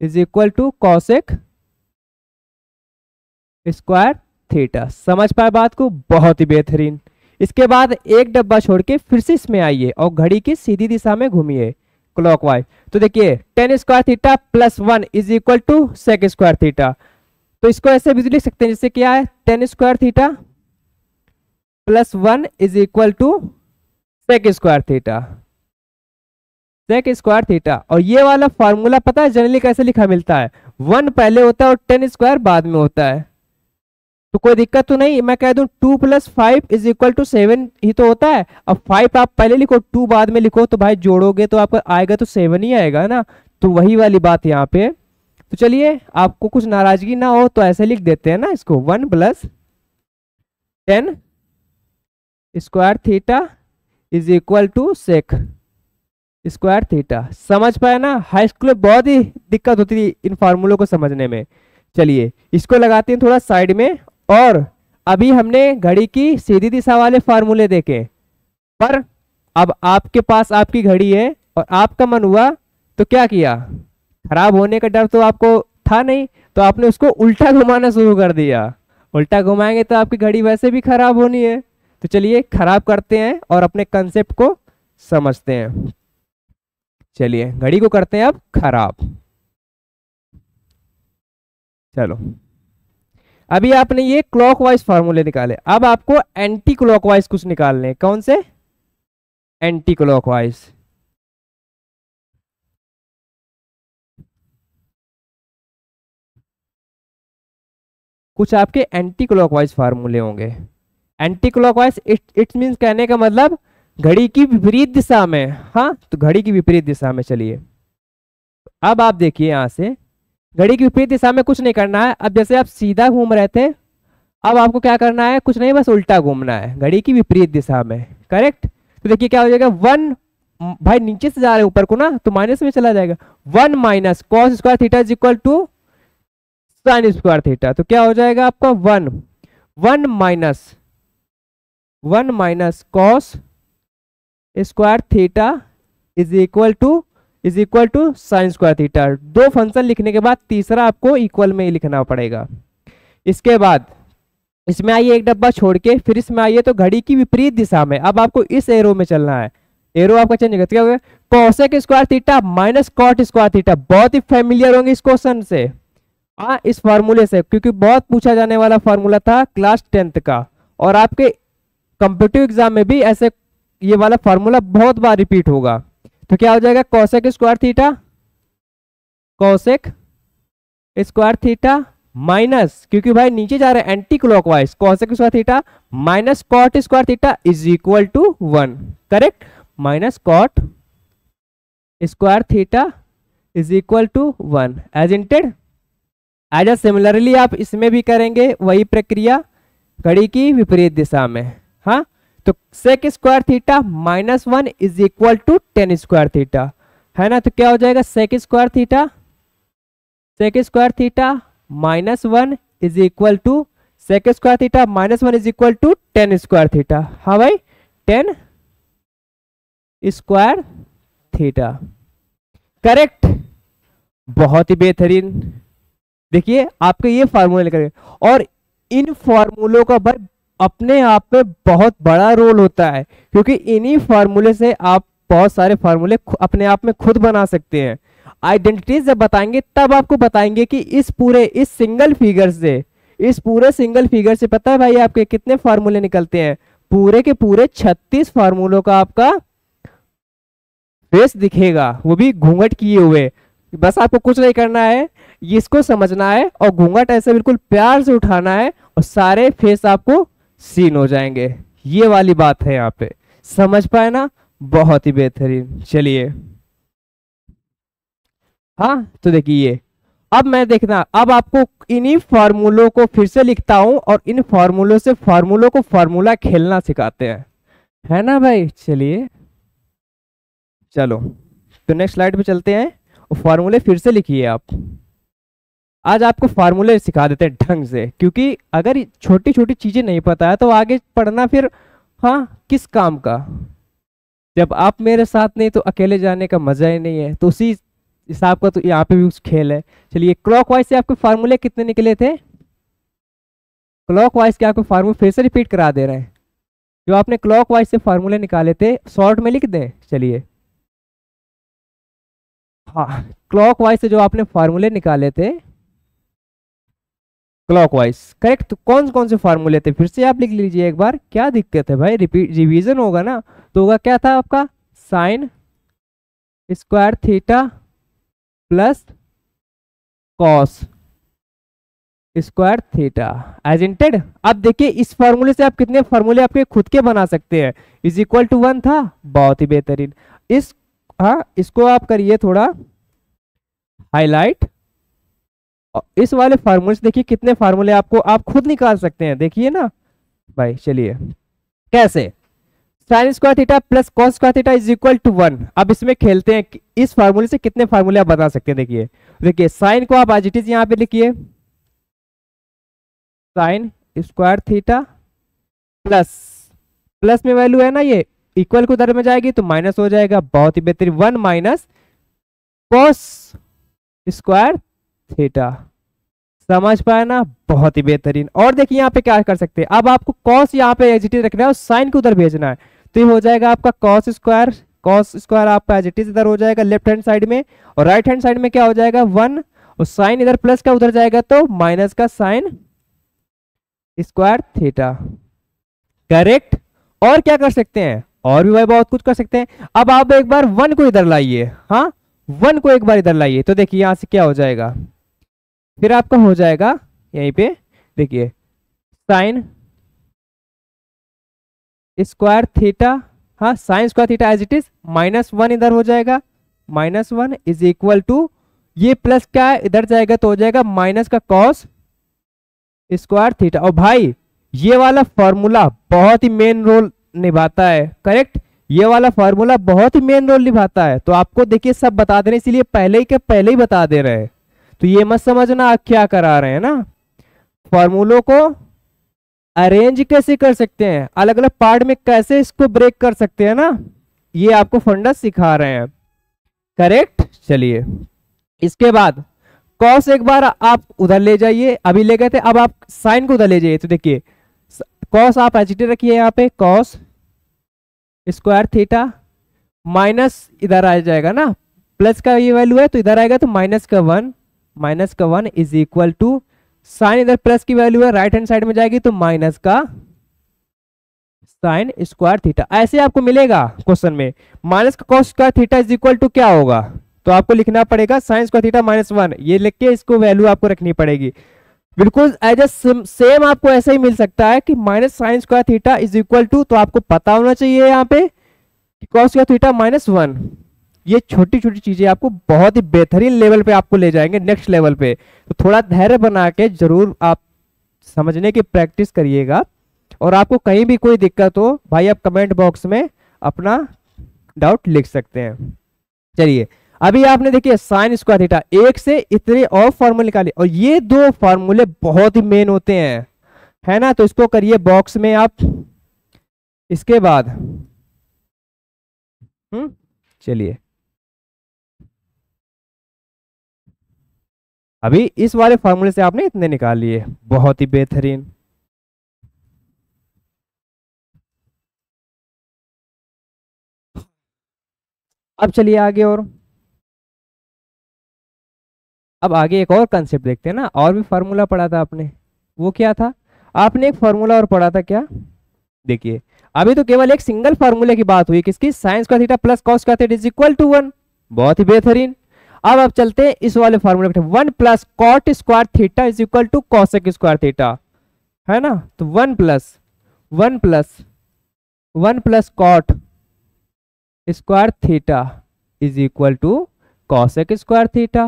is equal to cosec square theta समझ पाए बात को? बहुत ही बेहतरीन। इसके बाद एक डब्बा छोड़ के फिर से इसमें आइए और घड़ी की सीधी दिशा में घूमिए। क्लॉकवाइज तो देखिए tan square theta plus one is equal to sec square theta तो इसको ऐसे भी लिख सकते हैं, जैसे क्या है? Tan square theta plus one is equal to sec square theta sec square theta और ये वाला फॉर्मूला पता है जनरली कैसे लिखा मिलता है? वन पहले होता है और टेन स्क्वायर बाद में होता है। तो कोई दिक्कत तो नहीं, मैं कह दूँ two plus five is equal to seven ही तो होता है। अब फाइव आप पहले लिखो टू बाद में लिखो तो भाई जोड़ोगे तो आपका आएगा तो सेवन ही आएगा ना। तो वही वाली बात यहाँ पे। तो चलिए, आपको कुछ नाराज़गी ना हो तो ऐसे लिख देते हैं ना इसको। One plus tan square theta is equal to sec square theta समझ पाए ना? हाई स्कूल में बहुत ही दिक्कत होती थी इन फार्मूलों को समझने में। चलिए, इसको लगाते हैं थोड़ा साइड में और अभी हमने घड़ी की सीधी दिशा वाले फार्मूले देखे। पर अब आपके पास आपकी घड़ी है और आपका मन हुआ तो क्या किया? खराब होने का डर तो आपको था नहीं तो आपने उसको उल्टा घुमाना शुरू कर दिया। उल्टा घुमाएँगे तो आपकी घड़ी वैसे भी खराब होनी है। तो चलिए खराब करते हैं और अपने कंसेप्ट को समझते हैं। चलिए, घड़ी को करते हैं अब खराब। चलो। अभी आपने ये क्लॉकवाइज फार्मूले निकाले। अब आपको एंटी क्लॉकवाइज कुछ निकालने कौन से? एंटी क्लॉकवाइज कुछ आपके एंटी क्लॉकवाइज फार्मूले होंगे। एंटी क्लॉकवाइज इट मीन्स कहने का मतलब घड़ी की विपरीत दिशा में। हाँ तो घड़ी की विपरीत दिशा में चलिए। अब आप देखिए यहाँ से। घड़ी की विपरीत दिशा में कुछ नहीं करना है। अब जैसे आप सीधा घूम रहे थे, अब आपको क्या करना है? कुछ नहीं, बस उल्टा घूमना है। घड़ी की विपरीत दिशा में। करेक्ट तो देखिए क्या हो जाएगा? वन भाई नीचे से जा रहे हैं, ऊपर को ना तो माइनस में चला जाएगा। One minus cos square theta is equal to sine square theta तो क्या हो जाएगा आपका? One. One minus one minus cos square theta is equal to is equal to sine square theta दो फ़ंक्शन लिखने के बाद तीसरा आपको इक्वल में ही लिखना पड़ेगा। इसके बाद इसमें आइए एक डब्बा छोड़ के फिर इसमें आइए तो घड़ी की विपरीत दिशा में। अब आपको इस एरो में चलना है। एरो आपका चेंज क्या cosec square theta minus cot square theta बहुत ही फेमिलियर होंगे इस क्वेश्चन से। आ, इस फार्मूले से क्योंकि बहुत पूछा जाने वाला फार्मूला था क्लास टेंथ का। और आपके कंपिटिव एग्ज़ाम में भी ऐसे ये वाला फार्मूला बहुत बार रिपीट होगा। तो क्या हो जाएगा? Cosec square theta cosec square theta minus क्योंकि भाई नीचे जा रहे हैं anti clockwise cosec square theta minus cot square theta is equal to one correct minus cot square theta is equal to one as intended as a similarly आप इसमें भी करेंगे, वही प्रक्रिया, घड़ी की विपरीत दिशा में। हाँ? तो sec square theta minus one is equal to tan square theta है ना? तो क्या हो जाएगा? Sec square theta sec square theta minus one is equal to sec square theta minus one is equal to tan square theta हाँ भाई? Ten square theta correct बहुत ही बेहतरीन। देखिए, आपके ये फार्मूले करें और इन फार्मूलों का अपने आप में बहुत बड़ा रोल होता है, क्योंकि इन्हीं फार्मूले से आप बहुत सारे फार्मूले अपने आप में खुद बना सकते हैं। आइडेंटिटीज जब बताएँगे, तब आपको बताएँगे कि इस पूरे, इस सिंगल फिगर से, इस पूरे सिंगल फिगर से, पता है भाई आपके कितने फार्मूले निकलते हैं? पूरे के पूरे 36 फार्मूलों का आपका फेस दिखेगा, वो भी घूंघट किए हुए। बस आपको कुछ नहीं करना है, इसको समझना है और घूंघट ऐसे बिल्कुल प्यार से उठाना है और सारे फेस आपको सीन हो जाएँगे। ये वाली बात है यहाँ पे। समझ पाए ना? बहुत ही बेहतरीन। चलिए। हाँ तो देखिए ये। अब मैं देखना, अब आपको इन्हीं फार्मूलों को फिर से लिखता हूँ और इन फार्मूलों से फार्मूलों को फार्मूला खेलना सिखाते हैं। है ना भाई? चलिए। चलो। तो नेक्स्ट स्लाइड पे चलते हैं। और फार्मूले फिर से लिखिए आप। आज आपको फार्मूले सिखा देते हैं ढंग से, क्योंकि अगर छोटी छोटी चीज़ें नहीं पता है तो आगे पढ़ना फिर हाँ किस काम का? जब आप मेरे साथ नहीं तो अकेले जाने का मज़ा ही नहीं है। तो उसी हिसाब का तो यहाँ पे भी उस खेल है। चलिए क्लॉक वाइज से आपके फार्मूले कितने निकले थे? क्लॉक वाइज के आपको फार्मूले फिर से रिपीट करा दे रहे हैं। जो आपने क्लॉक वाइज से फार्मूले निकाले थे शॉर्ट में लिख दें। चलिए। हाँ क्लॉक वाइज से जो आपने फार्मूले निकाले थे क्लॉकवाइज करेक्ट तो कौन कौन से फार्मूले थे? फिर से आप लिख लीजिए एक बार। क्या दिक्कत है भाई? रिपीट रिवीजन होगा ना? तो होगा क्या था आपका? Sine square theta plus cos square theta as intended अब देखिए, इस फार्मूले से आप कितने फार्मूले आपके खुद के बना सकते हैं। इज़ इक्वल टू वन था? बहुत ही बेहतरीन। इस हाँ इसको आप करिए थोड़ा हाईलाइट इस वाले फार्मूले से देखिए कितने फार्मूले आपको, आप खुद निकाल सकते हैं, देखिए ना। भाई, चलिए। कैसे? Sine square theta plus cos square theta is equal to one अब इसमें खेलते हैं इस फार्मूले से कितने फार्मूले आप बता सकते हैं, देखिए। देखिए साइन को आप आज इट इज़ यहाँ पे लिखिए। Sine square theta plus plus में वैल्यू है ना ये इक्वल को उधर में जाएगी तो माइनस हो जाएगा। बहुत ही बेहतरीन। One minus cos square theta. समझ पाए ना? बहुत ही बेहतरीन। और देखिए यहाँ पे क्या कर सकते हैं? अब आपको कॉस यहाँ पे एजिटिव रखना है और साइन को उधर भेजना है। तो ये हो जाएगा आपका कॉस स्क्वायर कॉस स्क्वायर आपका एजिटिव इधर हो जाएगा लेफ़्ट हैंड साइड में और राइट हैंड साइड में क्या हो जाएगा? वन और साइन इधर प्लस का उधर जाएगा तो माइनस का साइन स्क्वायर थीटा करेक्ट और क्या कर सकते हैं? और भी भाई बहुत कुछ कर सकते हैं। अब आप एक बार वन को इधर लाइए। हाँ? वन को एक बार इधर लाइए। तो देखिए यहाँ से क्या हो जाएगा? फिर आपका हो जाएगा यहीं पे, देखिए साइन स्क्वायर थीटा हाँ sine square theta as it is minus one इधर हो जाएगा minus one is equal to ये प्लस क्या है? इधर जाएगा तो हो जाएगा माइनस का कॉस स्क्वायर थीटा और भाई, ये वाला फॉर्मूला बहुत ही मेन रोल निभाता है करेक्ट ये वाला फॉर्मूला बहुत ही मेन रोल निभाता है। तो आपको देखिए, सब बता दे रहे इसीलिए पहले ही के पहले ही बता दे रहे हैं। तो ये मत समझना आप क्या करा रहे हैं ना। फॉर्मूलों को अरेंज कैसे कर सकते हैं? अलग अलग पार्ट में कैसे इसको ब्रेक कर सकते हैं ना? ये आपको फंडस सिखा रहे हैं। करेक्ट चलिए। इसके बाद कॉस एक बार आप उधर ले जाइए। अभी ले गए थे, अब आप साइन को उधर ले जाइए। तो देखिए कॉस आप एच रखिए यहाँ पे कॉस स्क्वायर थीटा माइनस इधर आ जाएगा ना। प्लस का ये वैल्यू है तो इधर आएगा तो माइनस का वन माइनस का one is equal to sine इधर प्लस की वैल्यू है राइट हैंड साइड में जाएगी तो माइनस का साइन स्क्वायर थीटा। ऐसे आपको मिलेगा क्वेश्चन में। माइनस का cos square theta is equal to क्या होगा? तो आपको लिखना पड़ेगा sine square theta minus one. ये लिख के इसको वैल्यू आपको रखनी पड़ेगी। बिल्कुल एज ए सेम आपको ऐसा ही मिल सकता है कि minus sine square theta is equal to तो आपको पता होना चाहिए यहाँ पे cos square theta minus one. ये छोटी छोटी चीज़ें आपको बहुत ही बेहतरीन लेवल पे आपको ले जाएँगे नेक्स्ट लेवल पे। तो थोड़ा धैर्य बना के ज़रूर आप समझने की प्रैक्टिस करिएगा। और आपको कहीं भी कोई दिक्कत हो, भाई आप कमेंट बॉक्स में अपना डाउट लिख सकते हैं। चलिए, अभी आपने देखिए साइन स्क्वायर थीटा एक से इतने और फॉर्मूले निकाले और ये दो फॉर्मूले बहुत ही मेन होते हैं। है ना? तो इसको करिए बॉक्स में आप। इसके बाद हम्म चलिए। अभी इस वाले फॉर्मूले से आपने इतने निकाल लिए। बहुत ही बेहतरीन। अब चलिए आगे और। अब आगे एक और कंसेप्ट देखते हैं ना, और भी फार्मूला पढ़ा था आपने। वो क्या था? आपने एक फार्मूला और पढ़ा था क्या? देखिए, अभी तो केवल एक सिंगल फार्मूले की बात हुई, किसकी? साइंस का थीटा प्लस कॉस का theta is equal to one बहुत ही बेहतरीन। अब अब चलते हैं इस वाले फॉर्मूले पे one plus cot square theta is equal to cosec square theta है ना? तो one plus one plus one plus cot square theta is equal to cosec square theta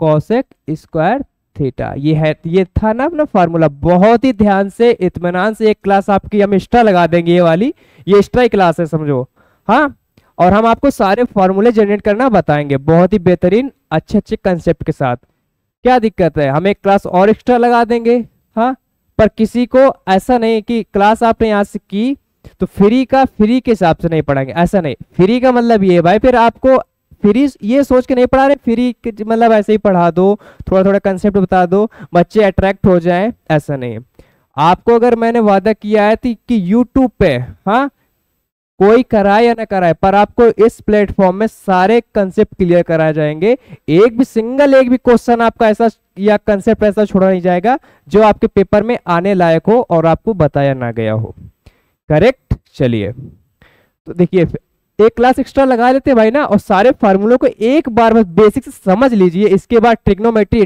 cosec square theta ये है, ये था ना अपना फार्मूला बहुत ही ध्यान से इतमान से एक क्लास आपकी हम एक्स्ट्रा लगा देंगे ये वाली। ये एक्स्ट्रा ही क्लास है, समझो। हाँ? और हम आपको सारे फॉर्मूले जनरेट करना बताएँगे। बहुत ही बेहतरीन अच्छे अच्छे कंसेप्ट के साथ। क्या दिक्कत है? हम एक क्लास और एक्स्ट्रा लगा देंगे हाँ? पर किसी को ऐसा नहीं कि क्लास आपने यहाँ से की तो फ्री का फ्री के हिसाब से नहीं पढ़ाएँगे। ऐसा नहीं। फ्री का मतलब ये भाई, फिर आपको फ्री ये सोच के नहीं पढ़ा रहे फ्री मतलब ऐसे ही पढ़ा दो थोड़ा थोड़ा कंसेप्ट बता दो, बच्चे अट्रैक्ट हो जाए, ऐसा नहीं आपको अगर मैंने वादा किया है कि यूट्यूब पे हाँ? कोई कराए या ना कराए, पर आपको इस प्लेटफॉर्म में सारे कंसेप्ट क्लियर कराए जाएँगे। एक भी सिंगल एक भी क्वेश्चन आपका ऐसा या कंसेप्ट ऐसा छोड़ा नहीं जाएगा, जो आपके पेपर में आने लायक हो और आपको बताया ना गया हो। करेक्ट चलिए। तो देखिए, एक क्लास एक्स्ट्रा लगा लेते हैं भाई ना, और सारे फार्मूलों को एक बार बस बेसिक से समझ लीजिए, इसके बाद ट्रिग्नोमेट्री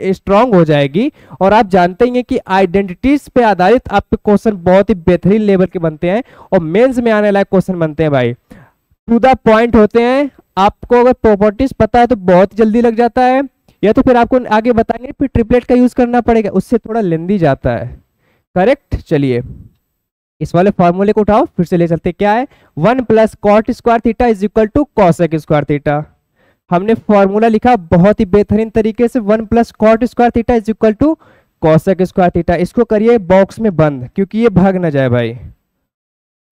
स्ट्रांग हो जाएगी। और आप जानते ही हैं कि आइडेंटिटीज पे आधारित आपके क्वेश्चन बहुत ही बेहतरीन लेवल के बनते हैं और मेंस में आने लायक क्वेश्चन बनते हैं भाई। टू द पॉइंट होते हैं। आपको अगर प्रॉपर्टीज़ पता है तो बहुत जल्दी लग जाता है। या तो फिर आपको आगे बताएँगे फिर ट्रिपलेट का यूज़ करना पड़ेगा। उससे थोड़ा लेंदी जाता है। करेक्ट चलिए। इस वाले फॉर्मूले को उठाओ, फिर से ले चलते क्या है? One plus cot square theta is equal to cosec square theta हमने फॉर्मूला लिखा बहुत ही बेहतरीन तरीके से one plus cot square theta is equal to cosec square theta इसको करिए बॉक्स में बंद, क्योंकि ये भाग ना जाए भाई।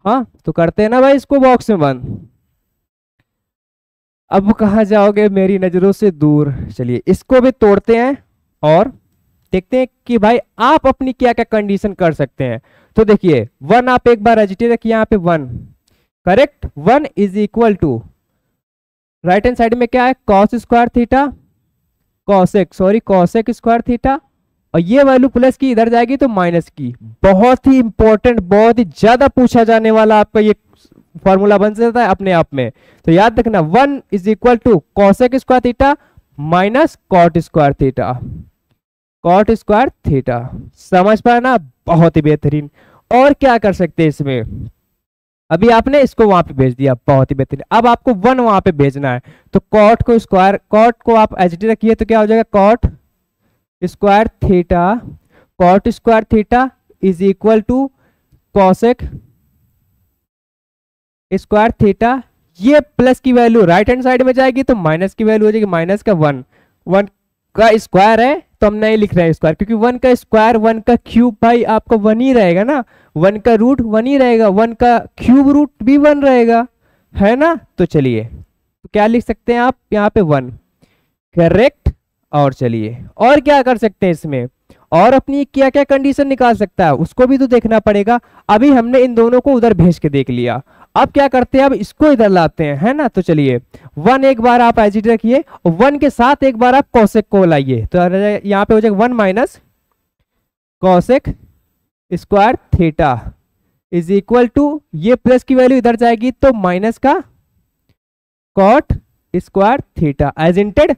हाँ तो करते हैं ना भाई इसको बॉक्स में बंद। अब कहा जाओगे मेरी नज़रों से दूर? चलिए, इसको भी तोड़ते हैं और देखते हैं कि भाई आप अपनी क्या क्या कंडीशन कर सकते हैं। तो देखिए वन आप एक बार एजिटे रखिए, यहाँ पे one correct one is equal to right hand side में क्या है? Cos square theta cosec sorry cosec square theta और ये वैल्यू प्लस की इधर जाएगी तो माइनस की। बहुत ही इंपॉर्टेंट बहुत ही ज़्यादा पूछा जाने वाला आपका ये फॉर्मूला बन जाता है अपने आप में। तो याद रखना one is equal to cosec square theta minus cot square theta cot square theta समझ पाए ना? बहुत ही बेहतरीन। और क्या कर सकते हैं इसमें? अभी आपने इसको वहाँ पे भेज दिया, बहुत ही बेहतरीन। अब आपको वन वहाँ पे भेजना है। तो कॉट को स्क्वायर कॉट को आप एच डी रखिए तो क्या हो जाएगा? Cot square theta cot square theta is equal to cosec square theta ये प्लस की वैल्यू राइट हैंड साइड में जाएगी तो माइनस की वैल्यू हो जाएगी माइनस का वन वन का स्क्वायर है तो हम नहीं लिख रहे हैं स्क्वायर क्योंकि वन का स्क्वायर वन का क्यूब भाई आपका वन ही रहेगा ना। वन का रूट वन ही रहेगा वन का क्यूब रूट भी वन रहेगा, है ना? तो चलिए तो क्या लिख सकते हैं आप? यहाँ पे वन करेक्ट और चलिए, और क्या कर सकते हैं इसमें? और अपनी क्या क्या कंडीशन निकाल सकता है? उसको भी तो देखना पड़ेगा। अभी हमने इन दोनों को उधर भेज के देख लिया। अब क्या करते हैं? अब इसको इधर लाते हैं, है ना? तो चलिए वन एक बार आप एजिट रखिए वन के साथ एक बार आप कौशिक को लाइए। तो यहाँ पे हो जाएगा one minus cosec square theta is equal to ये प्लस की वैल्यू इधर जाएगी तो माइनस का cot square theta as intended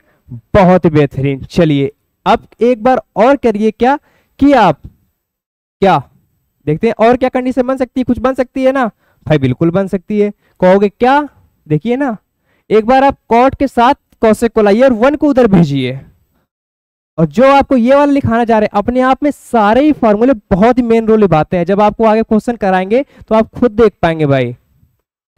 बहुत बेहतरीन। चलिए, अब एक बार और करिए क्या? कि आप, क्या? देखते हैं, और क्या कंडीशन बन सकती है? कुछ बन सकती है ना? भाई बिल्कुल बन सकती है। कहोगे, क्या? देखिए ना, एक बार आप कॉट के साथ कौशिक को लाइए और वन को उधर भेजिए। और जो आपको ये वाला लिखाना चाह रहे हैं, अपने आप में सारे ही फॉर्मूले बहुत ही मेन रोल निभाते हैं। जब आपको आगे क्वेश्चन कराएँगे तो आप खुद देख पाएँगे भाई।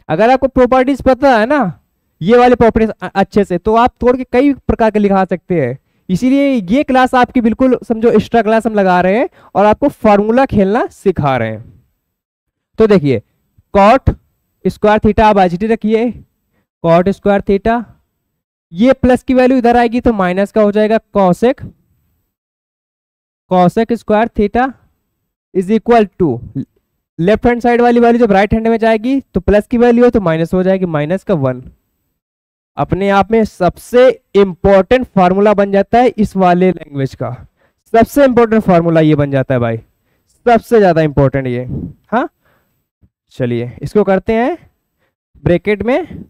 अगर आपको प्रॉपर्टीज़ पता है ना, ये वाले प्रॉपर्टीज़ अच्छे से तो आप तोड़ के कई प्रकार के लिखा सकते हैं। इसीलिए ये क्लास आपकी बिल्कुल, समझो एक्स्ट्रा क्लास हम लगा रहे हैं और आपको फॉर्मूला खेलना सिखा रहे हैं। तो देखिए कॉट स्क्वायर थीटा आप एच रखिए। कॉट स्क्वायर थीटा ये प्लस की वैल्यू इधर आएगी तो माइनस का हो जाएगा cosec cosec square theta is equal to left hand side वाली वैल्यू जब राइट हैंड में जाएगी तो प्लस की वैल्यू हो तो माइनस हो जाएगी माइनस का वन अपने आप में सबसे इंपॉर्टेंट फार्मूला बन जाता है इस वाले लैंग्वेज का। सबसे इंपॉर्टेंट फार्मूला ये बन जाता है भाई। सबसे ज़्यादा इंपॉर्टेंट ये। हाँ? चलिए, इसको करते हैं ब्रेकेट में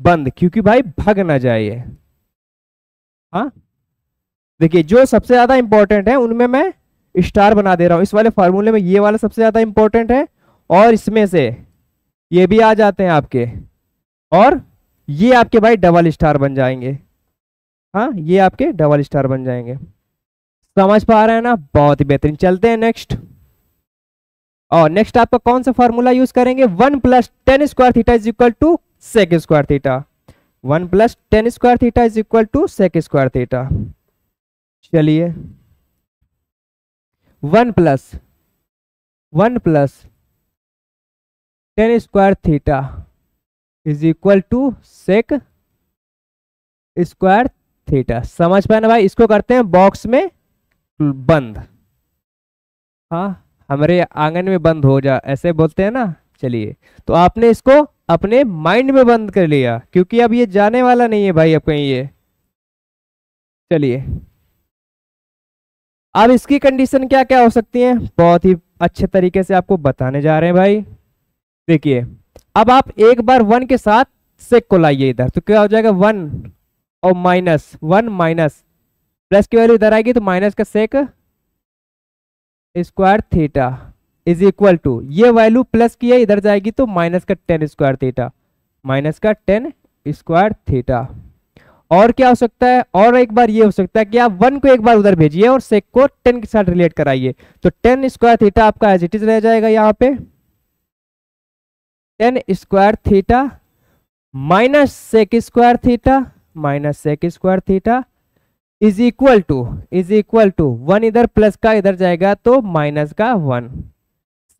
बंद, क्योंकि भाई भग ना जाए हाँ? देखिए, जो सबसे ज़्यादा इंपॉर्टेंट है, उनमें मैं स्टार बना दे रहा हूँ। इस वाले फार्मूले में ये वाला सबसे ज़्यादा इंपॉर्टेंट है, और इसमें से ये भी आ जाते हैं आपके, और ये आपके भाई डबल स्टार बन जाएँगे। हाँ ये आपके डबल स्टार बन जाएँगे। समझ पा रहे हैं ना? बहुत ही बेहतरीन। चलते हैं नेक्स्ट और नेक्स्ट आपका कौन सा फॉर्मूला यूज़ करेंगे? One plus tan square theta is equal to sec square theta one plus tan square theta is equal to sec square theta चलिए। One plus one plus tan square theta is equal to sec square theta समझ पाए ना भाई? इसको करते हैं box में बंद। हाँ? हमारे आँगन में बंद हो जा, ऐसे बोलते हैं ना? चलिए। तो आपने इसको अपने माइंड में बंद कर लिया, क्योंकि अब ये जाने वाला नहीं है भाई, अब कहीं ये। चलिए। अब इसकी कंडीशन क्या क्या हो सकती है? बहुत ही अच्छे तरीके से आपको बताने जा रहे हैं भाई। देखिए, अब आप एक बार वन के साथ सेक को लाइए इधर तो क्या हो जाएगा? वन और माइनस वन माइनस प्लस की वैल्यू इधर आएगी तो माइनस का sec square theta is equal to ये वैल्यू प्लस की है, इधर जाएगी तो माइनस का टेन स्क्वायर थीटा माइनस का टेन स्क्वायर थीटा और क्या हो सकता है? और एक बार ये हो सकता है कि आप वन को एक बार उधर भेजिए और सेक को टेन के साथ रिलेट कराइए। तो टेन स्क्वायर थीटा आपका एज इट इज़ रह जाएगा यहाँ पे। Tan square theta minus sec square theta minus sec square theta is equal to is equal to one इधर प्लस का इधर जाएगा तो माइनस का वन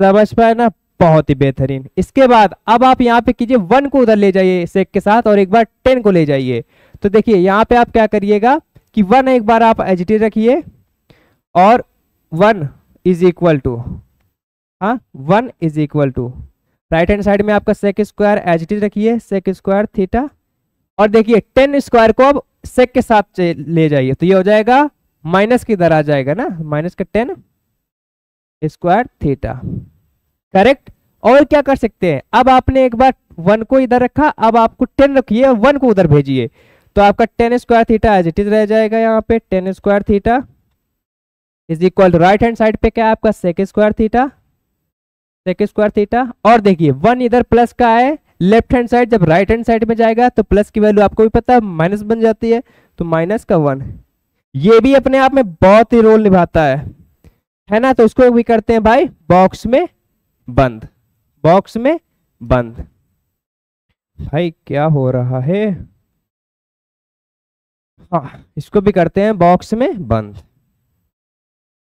समझ पाए ना? बहुत ही बेहतरीन। इसके बाद अब आप यहाँ पे कीजिए वन को उधर ले जाइए सेक के साथ और एक बार टेन को ले जाइए। तो देखिए, यहाँ पे आप क्या करिएगा कि वन एक बार आप एच रखिए और वन इज़ इक्वल टू हाँ one is equal to right hand side में आपका सेक स्क्वायर एच रखिए सेक स्क्वायर थीटा और देखिए, टेन स्क्वायर को अब सेक के साथ ले जाइए। तो ये हो जाएगा माइनस की दर आ जाएगा ना? माइनस का टेन स्क्वायर थीटा करेक्ट और क्या कर सकते हैं? अब आपने एक बार वन को इधर रखा, अब आपको टेन रखिए वन को उधर भेजिए। तो आपका tan square theta as it is रह जाएगा यहाँ पे tan square theta is equal to right hand पे क्या है आपका? Sec square theta sec square theta और देखिए वन इधर प्लस का है लेफ़्ट हैंड साइड जब राइट हैंड साइड में जाएगा तो प्लस की वैल्यू आपको भी पता है, माइनस बन जाती है तो माइनस का वन ये भी अपने आप में बहुत ही रोल निभाता है। है ना? तो उसको भी करते हैं भाई, बॉक्स में बंद। बॉक्स में बंद। भाई, क्या हो रहा है? हाँ इसको भी करते हैं, बॉक्स में बंद।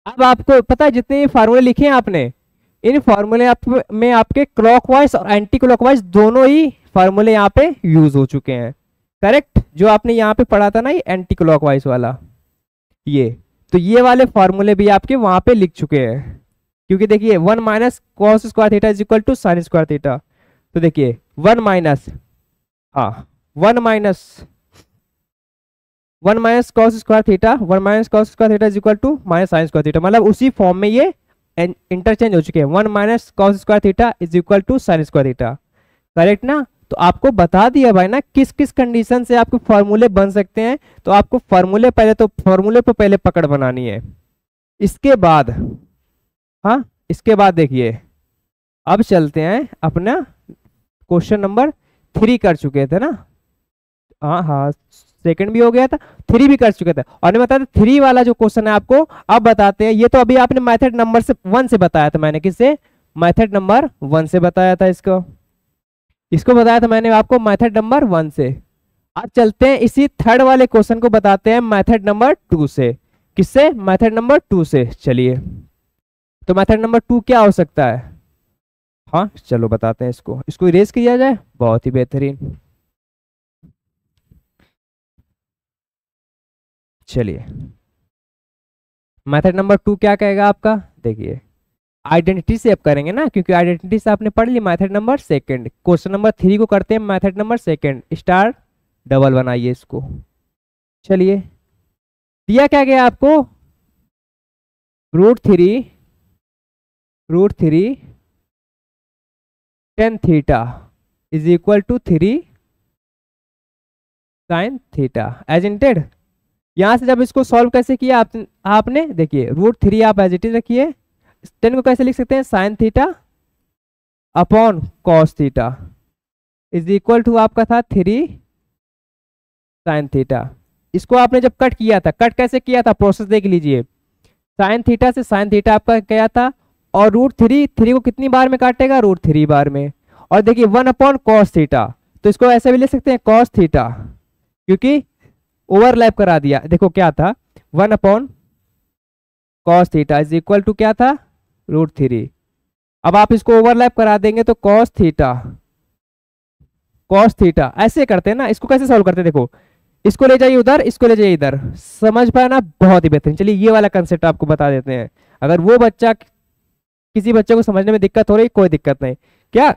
अब आपको पता है, जितने फार्मूले लिखे हैं आपने इन फार्मूले आप में आपके क्लॉकवाइज और एंटी क्लॉकवाइज दोनों ही फार्मूले यहाँ पे यूज़ हो चुके हैं। करेक्ट जो आपने यहाँ पे पढ़ा था ना ये एंटी क्लॉकवाइज वाला। ये। तो ये वाले फार्मूले भी आपके वहाँ पे लिख चुके हैं। क्योंकि देखिए one minus cos square theta is equal to sine square theta तो देखिए वन माइनस हाँ one minus one minus cos square theta one minus cos square theta is equal to minus sine square theta मतलब उसी form में ये interchange हो चुके हैं। One minus cos square theta is equal to sine square theta. Correct ना? तो आपको बता दिया भाई ना किस किस कंडीशन से आपके फॉर्मूले बन सकते हैं? तो आपको फॉर्मूले पहले तो फॉर्मूले पर पहले पकड़ बनानी है। इसके बाद हाँ इसके बाद देखिए। अब चलते हैं अपना क्वेश्चन नंबर थ्री कर चुके थे ना? हाँ हाँ सेकंड भी हो गया था थ्री भी कर चुके थे। और मैं बताते थ्री वाला जो क्वेश्चन है आपको अब बताते हैं, ये तो अभी आपने मेथड नंबर से वन से बताया था, मैंने किससे? मेथड नंबर वन से बताया था इसको। इसको बताया था मैंने आपको मेथड नंबर वन से। अब चलते हैं, इसी थर्ड वाले क्वेश्चन को बताते हैं मैथड नंबर टू से। किससे? मैथड नंबर टू से, चलिए। तो मैथड नंबर टू क्या हो सकता है? हाँ चलो बताते हैं इसको। इसको इरेज किया जाए, बहुत ही बेहतरीन। चलिए। मेथड नंबर टू क्या कहेगा आपका? देखिए आइडेंटिटी से आप करेंगे ना, क्योंकि आइडेंटिटी से आपने पढ़ ली method number second question number three को करते हैं method number second star double बनाइए इसको। चलिए, दिया क्या गया आपको? Root three root three tan theta is equal to three sine theta as इंटेड यहाँ से जब इसको सॉल्व कैसे किया आप, आपने? देखिए रूट थ्री आप एज इट इज़ रखिए। टेन को कैसे लिख सकते हैं? Sine theta upon cos theta is equal to आपका था थ्री साइन थीटा इसको आपने जब कट किया था कट कैसे किया था? प्रोसेस देख लीजिए। साइन थीटा से साइन थीटा आपका क्या था और रूट थ्री थ्री को कितनी बार में काटेगा? रूट थ्री बार में। और देखिए वन अपॉन कॉस थीटा तो इसको ऐसे भी ले सकते हैं कॉस थीटा क्योंकि ओवरलैप करा दिया। देखो क्या था? One upon cos theta is equal to क्या था? Root three. अब आप इसको ओवरलैप करा देंगे तो कॉस थीटा कॉस थीटा, ऐसे करते हैं ना, इसको कैसे सॉल्व करते हैं? देखो, इसको ले जाइए उधर, इसको ले जाइए इधर। समझ पाए ना बहुत ही बेहतरीन। चलिए, ये वाला कंसेप्ट आपको बता देते हैं। अगर वो बच्चा किसी बच्चे को समझने में दिक्कत हो रही, कोई दिक्कत नहीं। क्या?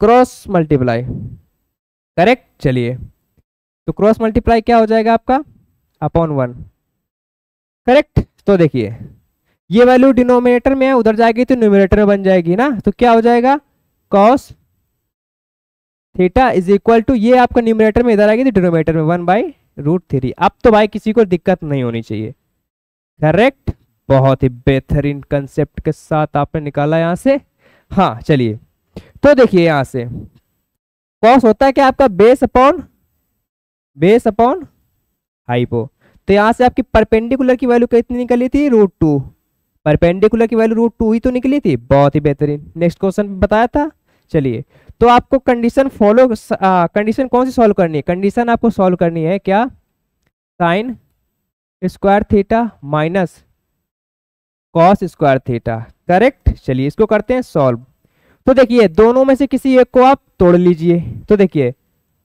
क्रॉस मल्टीप्लाई करेक्ट चलिए। तो क्रॉस मल्टीप्लाई क्या हो जाएगा आपका? अपॉन वन करेक्ट तो देखिए, ये वैल्यू डिनोमिनेटर में है, उधर जाएगी तो न्यूमिनेटर बन जाएगी ना? तो क्या हो जाएगा? Cos theta is equal to ये आपका न्यूमिनेटर में इधर आएगी तो डिनोमिनेटर में वन बाई रूट थ्री अब तो भाई किसी को दिक्कत नहीं होनी चाहिए। करेक्ट बहुत ही बेहतरीन कंसेप्ट के साथ आपने निकाला यहाँ से। हाँ चलिए। तो देखिए यहाँ से। कॉस होता है क्या आपका? Base upon base upon hypo तो यहाँ से आपकी परपेंडिकुलर की वैल्यू कितनी निकली थी? रूट टू परपेंडिकुलर की वैल्यू रूट टू ही तो निकली थी? बहुत ही बेहतरीन। नेक्स्ट क्वेश्चन बताया था? चलिए। तो आपको कंडीशन फॉलो कंडीशन कौन सी सॉल्व करनी है? कंडीशन आपको सॉल्व करनी है क्या? Sine square theta minus cos square theta correct चलिए, इसको करते हैं सॉल्व तो देखिए, दोनों में से किसी एक को आप तोड़ लीजिए। तो देखिए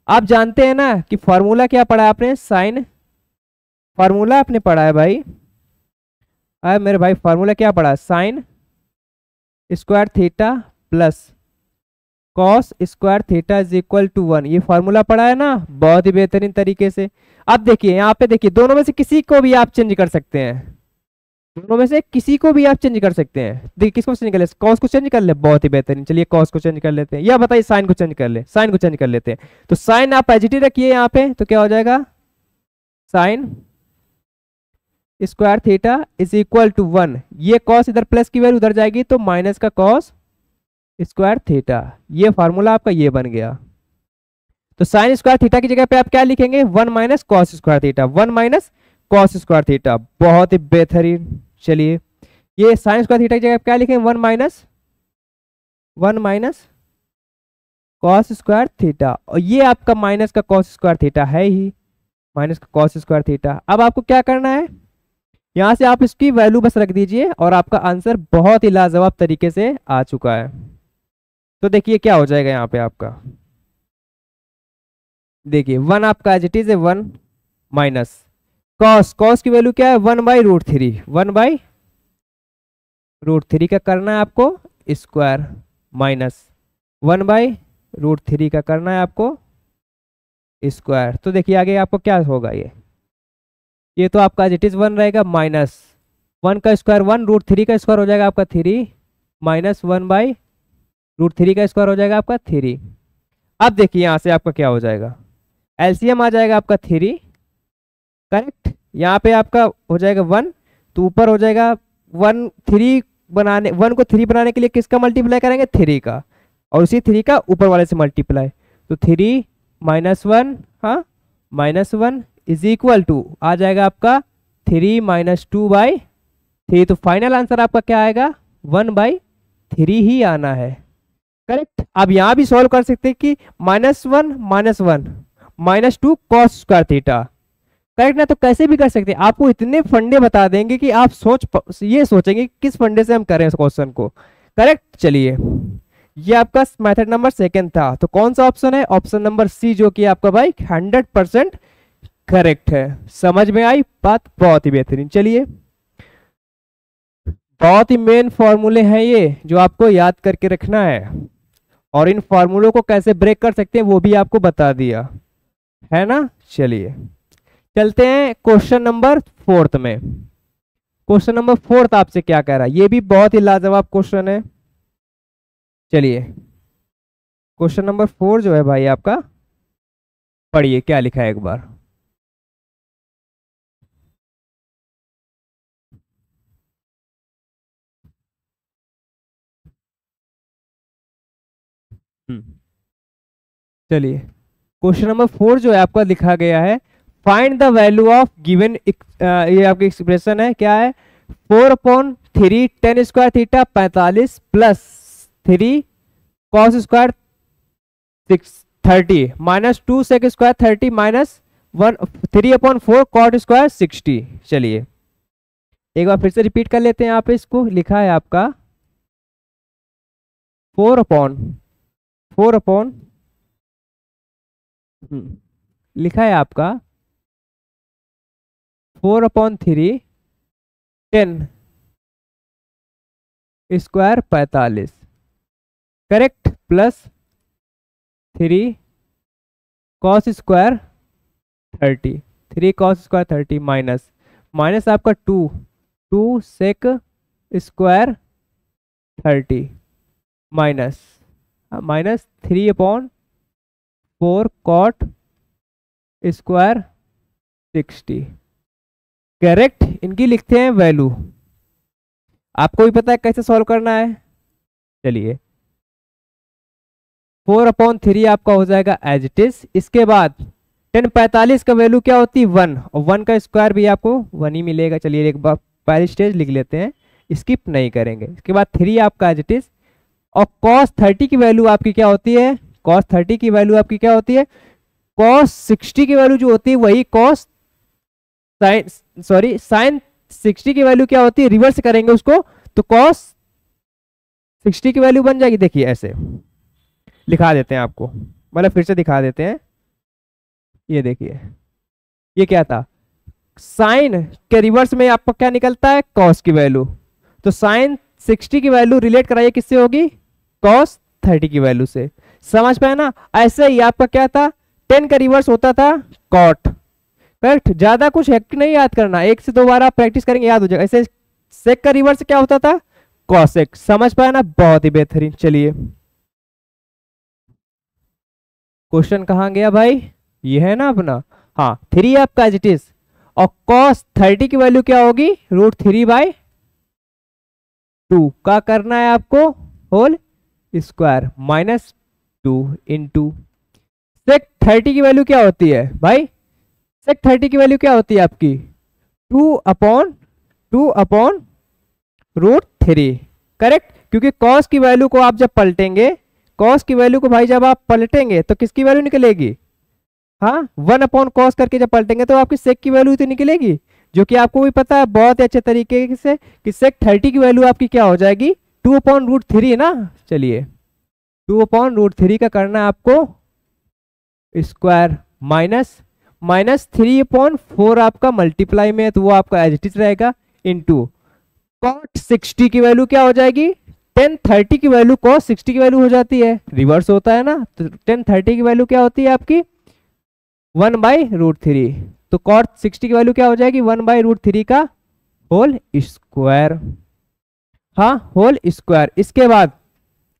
आप जानते हैं ना कि फॉर्मूला क्या पढ़ा है आपने? साइन फार्मूला आपने पढ़ा है भाई। अरे मेरे भाई फार्मूला क्या पढ़ा? Sine square theta plus cos square theta is equal to one ये फॉर्मूला पढ़ा है ना? बहुत ही बेहतरीन तरीके से। अब देखिए, यहाँ पे देखिए, दोनों में से किसी को भी आप चेंज कर सकते हैं। दोनों में से किसी को भी आप चेंज कर सकते हैं। देखिए, किसको चेंज कर ले? कॉस को चेंज कर ले, बहुत ही बेहतरीन। चलिए कॉस को चेंज कर लेते हैं। या बताइए साइन को चेंज कर ले साइन को चेंज कर लेते हैं। तो साइन आप पॉजिटिव रखिए यहाँ पे तो क्या हो जाएगा? Sine square theta is equal to one ये कॉस इधर प्लस की वैल्यू उधर जाएगी तो माइनस का कॉस स्क्वायर थीटा ये फार्मूला आपका ये बन गया। तो साइन स्क्वायर थीटा की जगह पे आप क्या लिखेंगे? One minus cos square theta one minus cos square theta बहुत ही बेहतरीन। चलिए, ये साइन स्क्वायर थीटा की जगह क्या लिखेंगे one minus one minus cos square theta और ये आपका माइनस का कॉस स्क्वायर थीटा है ही, माइनस का कॉस स्क्वायर थीटा अब आपको क्या करना है? यहाँ से आप इसकी वैल्यू बस रख दीजिए और आपका आंसर बहुत ही लाजवाब तरीके से आ चुका है। तो देखिए क्या हो जाएगा यहाँ पे आपका। देखिए, वन आपका as it is A one minus. Cos cos की वैल्यू क्या है? One by root three one by root three का करना है आपको? Square minus one by root three का करना है आपको? स्क्वायर तो देखिए आगे आपको क्या होगा ये? ये तो आपका एज इट इज़ वन रहेगा माइनस वन का स्क्वायर वन रूट थ्री का स्क्वायर हो जाएगा आपका three minus one by root three का स्क्वायर हो जाएगा आपका थ्री अब देखिए यहाँ से आपका क्या हो जाएगा? एलसीएम आ जाएगा आपका थ्री करेक्ट यहाँ पे आपका हो जाएगा वन तो ऊपर हो जाएगा वन थ्री बनाने वन को थ्री बनाने के लिए किसका मल्टीप्लाई करेंगे? थ्री का। और उसी थ्री का ऊपर वाले से मल्टीप्लाई तो थ्री माइनस वन हाँ? Minus one is equal to आ जाएगा आपका three minus two by three तो फाइनल आंसर आपका क्या आएगा? वन बाई थ्री ही आना है। करेक्ट अब यहाँ भी सॉल्व कर सकते हैं कि minus one minus one minus two cos square theta correct ना तो कैसे भी कर सकते हैं। आपको इतने फंडे बता देंगे कि आप सोच ये सोचेंगे कि किस फंडे से हम करें इस क्वेश्चन को। करेक्ट चलिए। ये आपका मेथड नंबर सेकंड था। तो कौन सा ऑप्शन है? ऑप्शन नंबर सी जो कि आपका भाई हंड्रेड परसेंट करेक्ट है। समझ में आई? बात बहुत ही बेहतरीन। चलिए। बहुत ही मेन फॉर्मूले हैं ये, जो आपको याद करके रखना है। और इन फॉर्मूलों को कैसे ब्रेक कर सकते हैं, वो भी आपको बता दिया। है ना? चलिए। चलते हैं क्वेश्चन नंबर फोर्थ में। क्वेश्चन नंबर फोर्थ आपसे क्या कह रहा है? ये भी बहुत ही लाजवाब क्वेश्चन है। चलिए। क्वेश्चन नंबर फोर जो है भाई आपका, पढ़िए क्या लिखा है एक बार। हम्म। चलिए। क्वेश्चन नंबर फोर जो है आपका लिखा गया है find the value of given ये आपकी एक्सप्रेशन है, क्या है? Four upon three tan square theta पैंतालीस plus three cos square six thirty minus two sec square thirty minus one three upon four cot square sixty चलिए। एक बार फिर से रिपीट कर लेते हैं यहाँ पे इसको। लिखा है आपका फोर अपॉन फोर अपॉन लिखा है आपका four upon three tan square पैतालीस। Correct plus three cos square thirty. Three cos square thirty minus. Minus आपका two. Two sec square thirty minus. Minus three upon four cot square sixty. Correct, इनकी लिखते हैं value. आपको भी पता है कैसे सॉल्व करना है? चलिए। फोर अपॉन थ्री आपका हो जाएगा एज इट इज़ इसके बाद टेन पैंतालीस का वैल्यू क्या होती? है वन। और वन का स्क्वायर भी आपको वन ही मिलेगा। चलिए एक बार पहली स्टेज लिख लेते हैं। स्किप नहीं करेंगे। इसके बाद थ्री आपका एज इट इज़ और कॉस थर्टी की वैल्यू आपकी क्या होती है? कॉस थर्टी की वैल्यू आपकी क्या होती है? कॉस सिक्सटी की वैल्यू जो होती है, वही cos sine sorry sine sixty की वैल्यू क्या होती है? रिवर्स करेंगे उसको तो कॉस सिक्सटी की वैल्यू बन जाएगी। देखिए ऐसे। लिखा देते हैं आपको। मतलब फिर से दिखा देते हैं। ये देखिए। ये क्या था? साइन के रिवर्स में आपका क्या निकलता है? कॉस की वैल्यू तो साइन सिक्सटी की वैल्यू रिलेट कराइए किससे होगी? कॉस थर्टी की वैल्यू से। समझ पाए ना? ऐसे ही आपका क्या था? टेन का रिवर्स होता था कॉट करेक्ट ज़्यादा कुछ हेक्ट नहीं याद करना। एक से दो बार आप प्रैक्टिस करेंगे, याद हो जाएगा। ऐसे सेक का रिवर्स क्या होता था? कॉसेक समझ पाया ना? बहुत ही बेहतरीन। चलिए। क्वेश्चन कहाँ गया भाई? ये है ना अपना? हाँ थ्री आपका एज इट इज़ और कॉस थर्टी की वैल्यू क्या होगी? रूट थ्री बाई टू का करना है आपको? Whole square minus two into sec thirty की वैल्यू क्या होती है? भाई सेक थर्टी की वैल्यू क्या होती है आपकी? Two upon two upon root three correct क्योंकि कॉस की वैल्यू को आप जब पलटेंगे कॉस की वैल्यू को भाई जब आप पलटेंगे तो किसकी वैल्यू निकलेगी? हाँ वन अपॉन कॉस करके जब पलटेंगे तो आपकी सेक की वैल्यू तो निकलेगी। जो कि आपको भी पता है, बहुत ही अच्छे तरीके से कि सेक थर्टी की वैल्यू आपकी क्या हो जाएगी? टू अपॉन रूट थ्री ना? चलिए। टू अपॉन रूट थ्री का करना है आपको square minus minus three upon four आपका मल्टीप्लाई में है तो वो आपका एज इट रहेगा इंटू कॉट सिक्सटी की वैल्यू क्या हो जाएगी? टेन थर्टी की वैल्यू कॉस सिक्सटी की वैल्यू हो जाती है। रिवर्स होता है ना तो टेन थर्टी की वैल्यू क्या होती है आपकी? One by root three. तो कॉट सिक्सटी की वैल्यू क्या हो जाएगी? वन बाई रूट थ्री का होल स्क्वायर हाँ होल स्क्वायर इसके बाद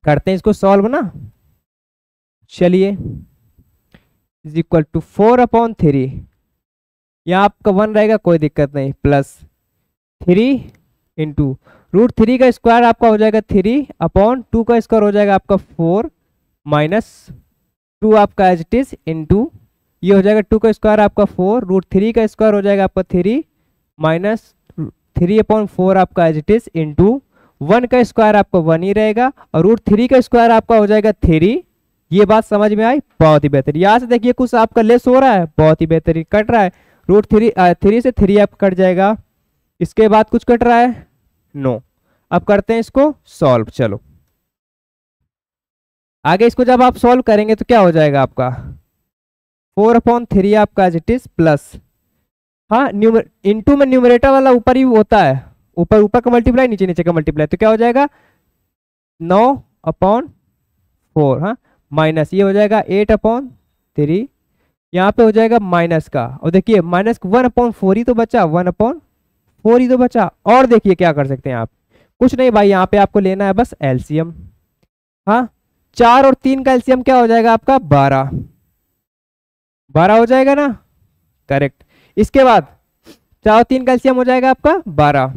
करते हैं इसको सॉल्व ना। चलिए। Is equal to four upon three यहाँ आपका वन रहेगा, कोई दिक्कत नहीं plus three into root three का स्क्वायर आपका हो जाएगा थ्री अपॉन टू का स्क्वायर हो जाएगा आपका फोर माइनस टू आपका एज इट इज़ इंटू ये हो जाएगा टू का स्क्वायर आपका फोर रूट थ्री का स्क्वायर हो जाएगा आपका three minus three upon four आपका as it is into one का स्क्वायर आपका वन ही रहेगा, और रूट थ्री का स्क्वायर आपका हो जाएगा थ्री ये बात समझ में आई? बहुत ही बेहतरीन। यहाँ से देखिए, कुछ आपका लेस हो रहा है, बहुत ही बेहतरीन। कट रहा है। रूट थ्री थ्री से थ्री आपका कट जाएगा। इसके बाद कुछ कट रहा है? नो अब करते हैं इसको सॉल्व चलो। आगे इसको जब आप सॉल्व करेंगे तो क्या हो जाएगा आपका? फोर अपॉन थ्री आपका एज इट इज़ प्लस हाँ न्यूमर इंटू में न्यूमरेटर वाला ऊपर ही होता है। ऊपर ऊपर का मल्टीप्लाई नीचे नीचे का मल्टीप्लाई तो क्या हो जाएगा? नौ अपॉन फोर हाँ? माइनस ये हो जाएगा एट अपॉन थ्री। यहाँ पे हो जाएगा माइनस का। और देखिए, माइनस वन अपॉन फोर ही तो बचा, वन अपॉन फोर ही तो बचा। और देखिए क्या कर सकते हैं आप। कुछ नहीं भाई, यहाँ पे आपको लेना है बस एलसीएम। हाँ चार और तीन का एलसीएम क्या हो जाएगा आपका? बारह। बारह हो जाएगा ना? करेक्ट। इसके बाद चार और तीन का एलसीएम हो जाएगा आपका बारह।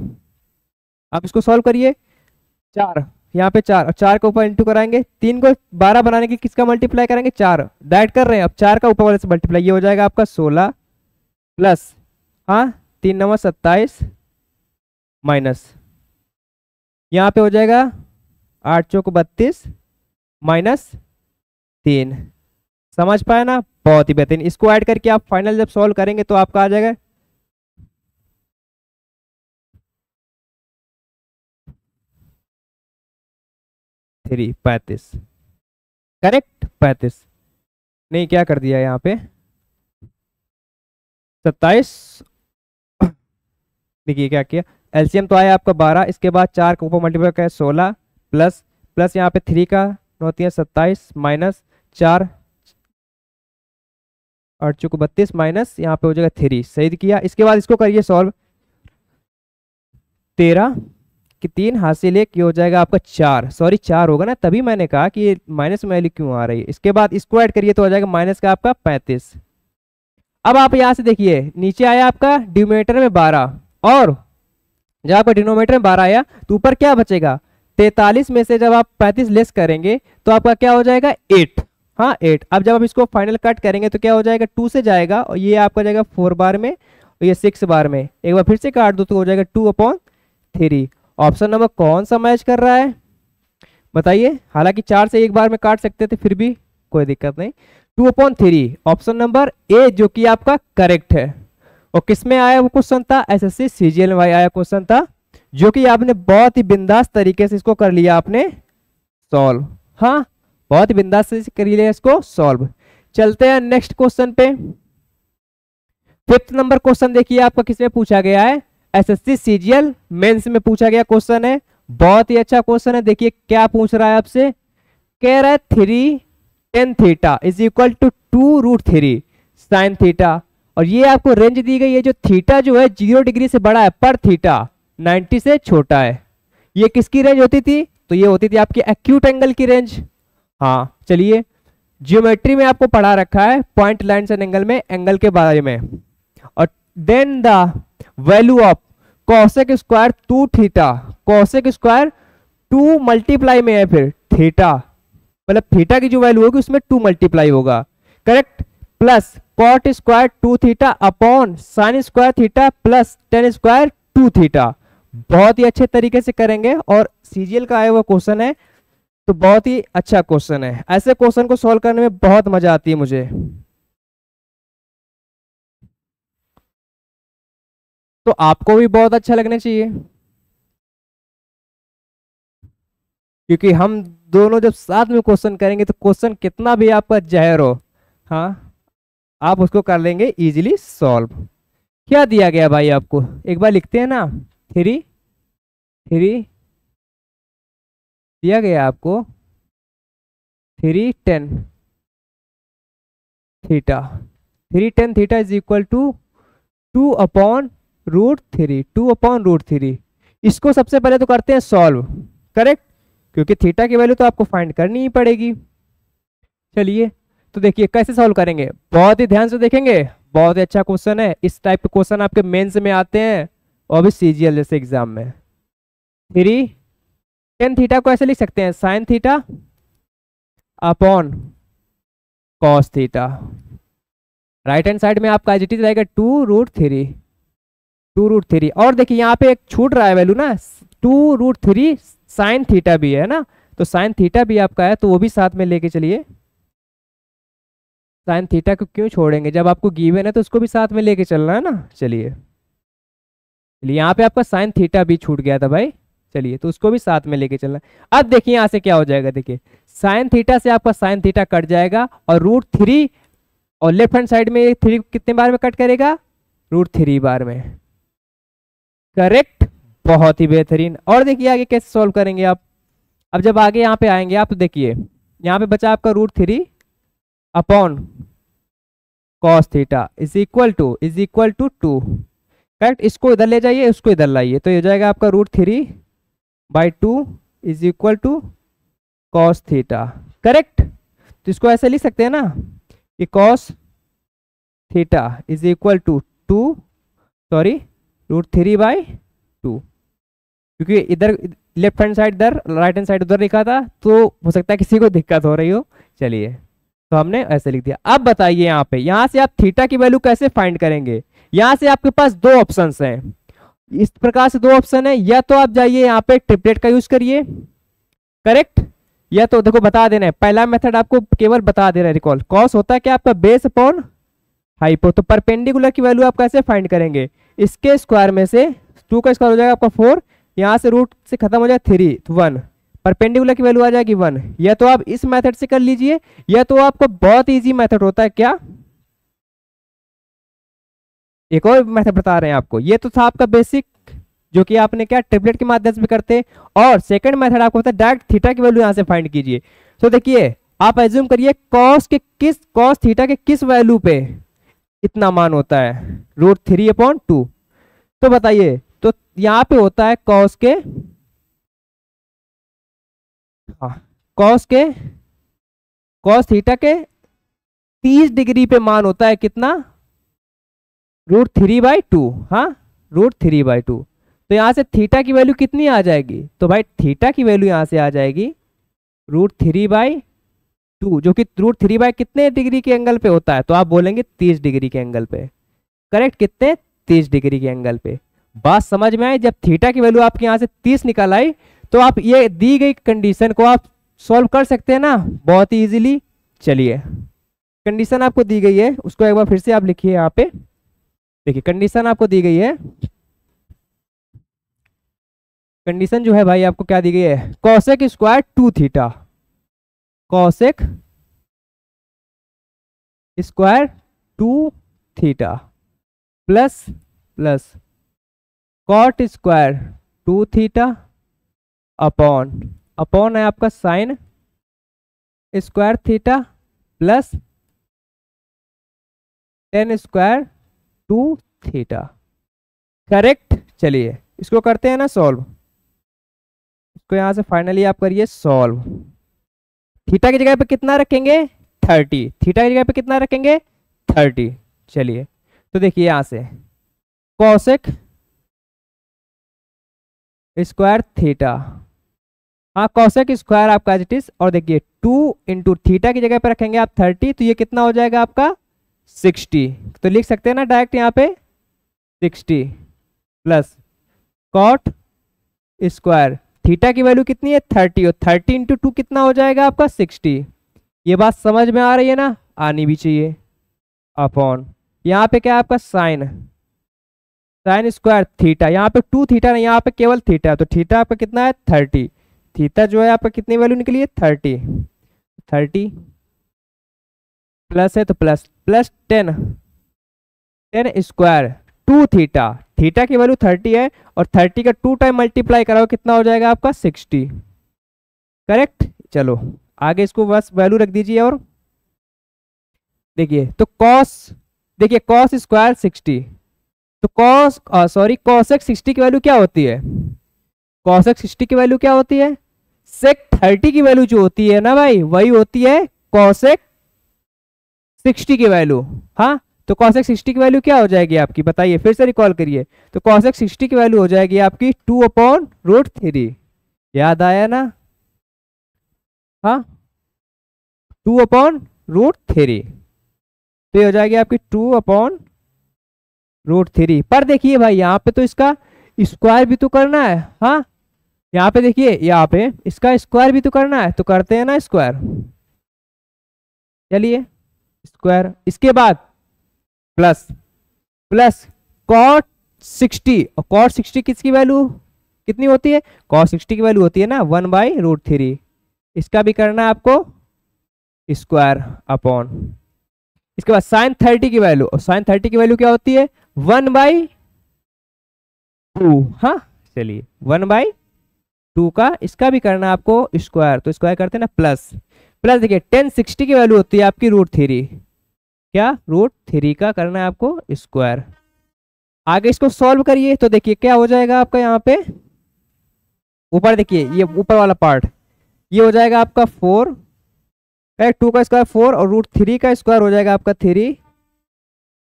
आप इसको सॉल्व करिए। चार। यहाँ पे चार और चार के ऊपर इंटू कराएँगे, तीन को बारह बनाने के किसका मल्टीप्लाई करेंगे? चार। डायरेक्ट कर रहे हैं, अब चार का ऊपर वाले से मल्टीप्लाई ये हो जाएगा आपका सोलह प्लस हाँ तीन नंबर सत्ताईस माइनस यहाँ पे हो जाएगा आठ चौक बत्तीस माइनस तीन। समझ पाए ना? बहुत ही बेहतरीन। इसको ऐड करके आप फाइनल जब सॉल्व करेंगे तो आपका आ जाएगा थ्री पैंतीस। करेक्ट, पैंतीस। नहीं, क्या कर दिया यहाँ पे? सत्ताईस। देखिए क्या किया? एलसीएम तो आया आपका बारह, इसके बाद चार का ऊपर मल्टीप्लाई किया सोलह प्लस प्लस यहाँ पे थ्री का होती है सत्ताईस माइनस चार और चौक बत्तीस माइनस यहाँ पे हो जाएगा थ्री सही किया। इसके बाद इसको करिए सॉल्व तेरह। कि तीन हासिल एक हो जाएगा आपका चार। सॉरी चार होगा ना? तभी मैंने कहा कि ये माइनस वैल्यू क्यों आ रही है? इसके बाद इसको ऐड करिए तो हो जाएगा माइनस का आपका पैंतीस। अब आप यहाँ से देखिए, नीचे आया आपका डिनोमीटर में बारह और जब आपका डिनोमीटर में बारह आया तो ऊपर क्या बचेगा? तैतालीस में से जब आप पैंतीस लेस करेंगे तो आपका क्या हो जाएगा? एट हाँ एट अब जब आप इसको फाइनल कट करेंगे तो क्या हो जाएगा? टू से जाएगा और ये आपका जाएगा फोर बार में और ये सिक्स बार में। एक बार फिर से काट दो तो हो जाएगा two upon three option number कौन सा मैच कर रहा है? बताइए। हालाँकि चार से एक बार में काट सकते थे, फिर भी कोई दिक्कत नहीं। Two upon three, option number A, जो कि आपका करेक्ट है। और किसमें आया वो क्वेश्चन था? एस एस सी वाई आया क्वेश्चन था, जो कि आपने बहुत ही बिंदास तरीके से इसको कर लिया आपने सॉल्व। हाँ बहुत ही बिंदास से कर लिया इसको सॉल्व। चलते हैं नेक्स्ट क्वेश्चन पे। फिफ्थ नंबर क्वेश्चन देखिए आपका किसमें पूछा गया है? एसएससी सीजीएल मेंस में पूछा गया क्वेश्चन है। बहुत ही अच्छा क्वेश्चन है। देखिए क्या पूछ रहा है आपसे। कह रहा है three tan theta is equal to two root three sine theta और ये आपको रेंज दी गई है। जो थीटा जो है ज़ीरो डिग्री से बड़ा है पर थीटा 90 से छोटा है। ये किसकी रेंज होती थी? तो ये होती थी आपकी एक्यूट एंगल की रेंज हाँ चलिए। जियोमेट्री में आपको पढ़ा रखा है पॉइंट लाइन एंड एंगल में एंगल के बारे में। और then the value of cosec square two theta cosec square two multiply में है फिर थीटा मतलब थीटा की जो वैल्यू होगी उसमें टू मल्टीप्लाई होगा। Correct plus cot square two theta upon sine square theta plus tan square two theta बहुत ही अच्छे तरीके से करेंगे और सीजीएल का आया हुआ क्वेश्चन है तो बहुत ही अच्छा क्वेश्चन है। ऐसे क्वेश्चन को सॉल्व करने में बहुत मज़ा आती है मुझे। तो आपको भी बहुत अच्छा लगना चाहिए। क्योंकि हम दोनों जब साथ में क्वेश्चन करेंगे तो क्वेश्चन कितना भी आपका जहर हो हाँ आप उसको कर लेंगे इजीली सॉल्व क्या दिया गया भाई आपको? एक बार लिखते हैं ना। थ्री थ्री दिया गया आपको। Three tan theta three tan theta is equal to two upon root three two upon root three इसको सबसे पहले तो करते हैं सॉल्व करेक्ट क्योंकि थीटा की वैल्यू तो आपको फाइंड करनी ही पड़ेगी। चलिए तो देखिए कैसे सॉल्व करेंगे? बहुत ही ध्यान से देखेंगे। बहुत ही अच्छा क्वेश्चन है। इस टाइप के क्वेश्चन आपके मेंस में आते हैं। और भी सीजीएल जैसे एग्ज़ाम में। थ्री टेन थीटा को ऐसे लिख सकते हैं। Sine theta upon cos theta right hand side में आपका एजिटी रहेगा two root three two root three और देखिए, यहाँ पे एक छूट रहा है वैल्यू ना, two root three sine theta भी है ना? तो साइन थीटा भी आपका है तो वो भी साथ में लेके चलिए। साइन थीटा को क्यों छोड़ेंगे? जब आपको गिवन है तो उसको भी साथ में लेके चलना है ना? चलिए। चलिए, यहाँ पे आपका साइन थीटा भी छूट गया था भाई। चलिए तो उसको भी साथ में लेके चलना अब देखिए, यहाँ से क्या हो जाएगा, देखिए। साइन थीटा से आपका साइन थीटा कट जाएगा और रूट थ्री और लेफ़्ट हैंड साइड में थ्री कितने बार में कट करेगा? रूट थ्री बार में। करेक्ट बहुत ही बेहतरीन। और देखिए आगे कैसे सॉल्व करेंगे आप। अब जब आगे यहाँ पे आएँगे आप तो देखिए, यहाँ पे बचा आपका root three upon cos theta is equal to is equal to two correct इसको इधर ले जाइए इसको इधर लाइए। तो ये जाएगा आपका root three by two is equal to cos theta correct तो इसको ऐसे लिख सकते हैं ना कि cos theta is equal to two sorry root three by two क्योंकि इधर लेफ़्ट हैंड साइड इधर राइट हैंड साइड उधर लिखा था तो हो सकता है किसी को दिक्कत हो रही हो। चलिए तो हमने ऐसे लिख दिया। अब बताइए यहाँ पे, यहाँ से आप थीटा की वैल्यू कैसे फाइंड करेंगे? यहाँ से आपके पास दो ऑप्शन हैं। इस प्रकार से दो ऑप्शन है, या तो आप जाइए यहाँ पे ट्रिपलेट का यूज़ करिए। करेक्ट या तो देखो बता देना है। पहला मेथड आपको केवल बता दे रहा है रिकॉल कॉस होता है क्या आपका? बेस अपॉन हाइपो तो परपेंडिकुलर की वैल्यू आप कैसे फाइंड करेंगे? इसके स्क्वायर में से टू का स्क्वायर हो जाएगा आपका फोर यहाँ से रूट से खत्म हो जाएगा थ्री वन परपेंडिकुलर की वैल्यू आ जाएगी वन या तो आप इस मेथड से कर लीजिए, या तो आपको बहुत इजी मेथड होता है क्या? एक और मेथड बता रहे हैं आपको। ये तो था आपका बेसिक जो कि आपने क्या ट्रिपलेट के माध्यम से करते और सेकंड मेथड आपको होता है डायरेक्ट थीटा की वैल्यू यहाँ से फाइंड कीजिए। तो देखिए, आप एज्यूम करिए कॉस के किस कॉस थीटा के किस वैल्यू पे इतना मान होता है। रूट थ्री अपॉन टू तो बताइए तो यहाँ पे होता है कॉस के कॉस के कॉस थीटा के 30 डिग्री पे मान होता है कितना? रूट थ्री बाई टू हाँ रूट थ्री बाई टू तो यहाँ से थीटा की वैल्यू कितनी आ जाएगी? तो भाई थीटा की वैल्यू यहाँ से आ जाएगी। रूट थ्री बाई टू जो कि रूट थ्री बाई कितने डिग्री के एंगल पे होता है? तो आप बोलेंगे तीस डिग्री के एंगल पे। करेक्ट कितने? तीस डिग्री के एंगल पे। बात समझ में आई? जब थीटा की वैल्यू आपके यहाँ से तीस निकल आई तो आप ये दी गई कंडीशन को आप सॉल्व कर सकते हैं ना? बहुत ही इजीली चलिए। कंडीशन आपको दी गई है, उसको एक बार फिर से आप लिखिए यहाँ पे। देखिए कंडीशन आपको दी गई है। कंडीशन जो है भाई, आपको क्या दी गई है? Cosec square two theta cosec square two theta plus plus cot square two theta upon upon है आपका sine square theta plus tan square two theta correct चलिए, इसको करते हैं ना सॉल्व इसको यहाँ से फाइनली आप करिए सॉल्व थीटा की जगह पे कितना रखेंगे? थर्टी। थीटा की जगह पे कितना रखेंगे? थर्टी। चलिए तो देखिए यहाँ से। कौशिक स्क्वायर थीटा हाँ कौशिक स्क्वायर आपका इट इज़ और देखिए टू इंटू थीटा की जगह पे रखेंगे आप थर्टी तो ये कितना हो जाएगा आपका? सिक्सटी तो लिख सकते हैं ना डायरेक्ट यहाँ पे? Sixty plus cot square theta की वैल्यू कितनी है? थर्टी। और थर्टी इंटू टू कितना हो जाएगा आपका? सिक्सटी। ये बात समझ में आ रही है ना? आनी भी चाहिए। अपॉन। यहाँ पे क्या है आपका? साइन। Sine square theta. यहाँ पे टू थीटा नहीं, यहाँ पे केवल थीटा तो थीटा आपका कितना है? थर्टी। थीटा जो है आपका कितनी वैल्यू निकली है? थर्टी। थर्टी प्लस है तो plus. Plus tan. Tan square. Two theta. Theta की वैल्यू थर्टी है और थर्टी का टू टाइम मल्टीप्लाई कराओ, कितना हो जाएगा आपका? सिक्सटी। करेक्ट? चलो, आगे इसको बस वैल्यू रख दीजिए और देखिए तो कॉस देखिए कॉस स्क्वायर सिक्सटी। तो कॉस सॉरी कॉसेक सिक्सटी की वैल्यू क्या होती है? कॉसेक सिक्सटी की वैल्यू क्या होती है? सेक थर्टी की वैल्यू जो होती है ना भाई, वही होती है कॉसेक सिक्सटी की वैल्यू। हाँ? तो कॉसेक सिक्सटी की वैल्यू क्या हो जाएगी आपकी? बताइए, फिर से रिकॉल करिए। तो कॉसेक सिक्सटी की वैल्यू हो जाएगी आपकी टू अपॉन रूट थ्री याद आया ना? हाँ? टू अपॉन रूट थ्री तो ये हो जाएगी आपकी टू अपॉन रूट थ्री पर देखिए भाई, यहाँ पे तो इसका स्क्वायर भी तो करना है। हाँ? यहाँ पे देखिए, यहाँ पे इसका स्क्वायर भी तो करना है। तो करते हैं ना स्क्वायर चलिए स्क्वायर इसके बाद प्लस प्लस कॉट सिक्सटी और कॉट सिक्सटी किसकी वैल्यू कितनी होती है? कॉट सिक्सटी की वैल्यू होती है ना वन बाई रूट थ्री इसका भी करना है आपको स्क्वायर अपॉन इसके बाद साइन थर्टी की वैल्यू और साइन थर्टी की वैल्यू क्या होती है? वन बाई टू हाँ चलिए वन बाई टू का इसका भी करना आपको स्क्वायर तो स्क्वायर करते हैं ना प्लस प्लस देखिए टेन सिक्सटी की वैल्यू होती है आपकी रूट थ्री क्या रूट थ्री का करना है आपको? स्क्वायर आगे इसको सॉल्व करिए तो देखिए क्या हो जाएगा आपका यहाँ पे? ऊपर देखिए, ये ऊपर वाला पार्ट ये हो जाएगा आपका फोर टू का स्क्वायर फोर और रूट थ्री का स्क्वायर हो जाएगा आपका थ्री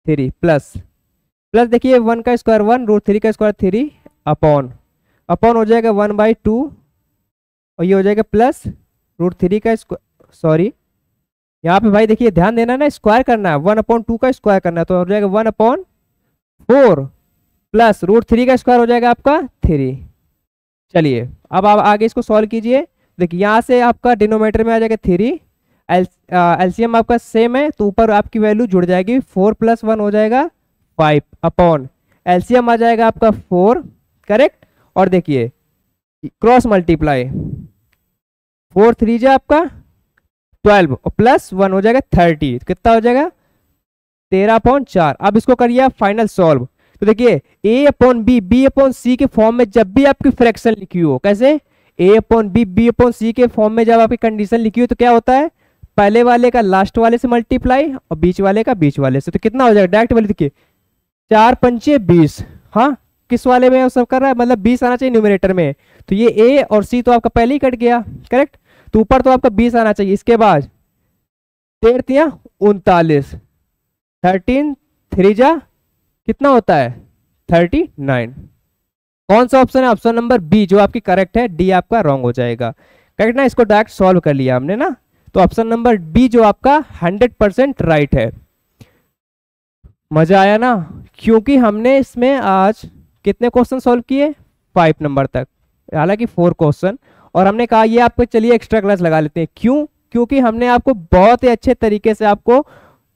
थ्री प्लस प्लस देखिए वन का स्क्वायर वन रूट थ्री का स्क्वायर थ्री अपॉन अपॉन हो जाएगा वन बाई टू और ये हो जाएगा प्लस रूट थ्री का स्क्वायर सॉरी यहाँ पे भाई देखिए, ध्यान देना ना स्क्वायर करना है। वन अपॉन टू का स्क्वायर करना है तो हो जाएगा one upon four plus root three का स्क्वायर हो जाएगा आपका थ्री चलिए, अब आप आगे इसको सॉल्व कीजिए। देखिए, यहाँ से आपका डिनोमीटर में आ जाएगा थ्री एल एलसीएम आपका सेम है तो ऊपर आपकी वैल्यू जुड़ जाएगी फोर प्लस वन हो जाएगा फाइव अपॉन एलसीएम आ जाएगा आपका फोर करेक्ट और देखिए क्रॉस मल्टीप्लाई फोर थ्री जो आपका ट्वेल्व और प्लस वन हो जाएगा थर्टी। तो कितना हो जाएगा? तेरह अपॉन चार। अब इसको करिए फाइनल सॉल्व तो देखिए A upon B B upon C के फॉर्म में जब भी आपकी फ्रैक्शन लिखी हो, कैसे? A upon B B upon C के फॉर्म में जब आपकी कंडीशन लिखी हो तो क्या होता है? पहले वाले का लास्ट वाले से मल्टीप्लाई और बीच वाले का बीच वाले से। तो कितना हो जाएगा? डायरेक्ट वाले देखिए, चार पंचे बीस। हाँ किस वाले में सब कर रहा है? मतलब बीस आना चाहिए न्यूमिनेटर में। तो ये ए और सी तो आपका पहले ही कट गया करेक्ट तो ऊपर तो आपका बीस आना चाहिए, इसके बाद तेरतिया उनतालीस। थर्टीन थ्री जा कितना होता है? Thirty nine. कौन सा ऑप्शन है? ऑप्शन नंबर बी, जो आपकी करेक्ट है, डी आपका रॉन्ग हो जाएगा। करेक्ट ना, इसको डायरेक्ट सॉल्व कर लिया हमने ना। तो ऑप्शन नंबर बी, जो आपका हंड्रेड परसेंट राइट है। मज़ा आया ना? क्योंकि हमने इसमें आज कितने क्वेश्चन सॉल्व किए? फाइव नंबर तक। हालाँकि फोर क्वेश्चन। और हमने कहा ये आपको चलिए एक्स्ट्रा क्लास लगा लेते हैं। क्यों? क्योंकि हमने आपको बहुत ही अच्छे तरीके से आपको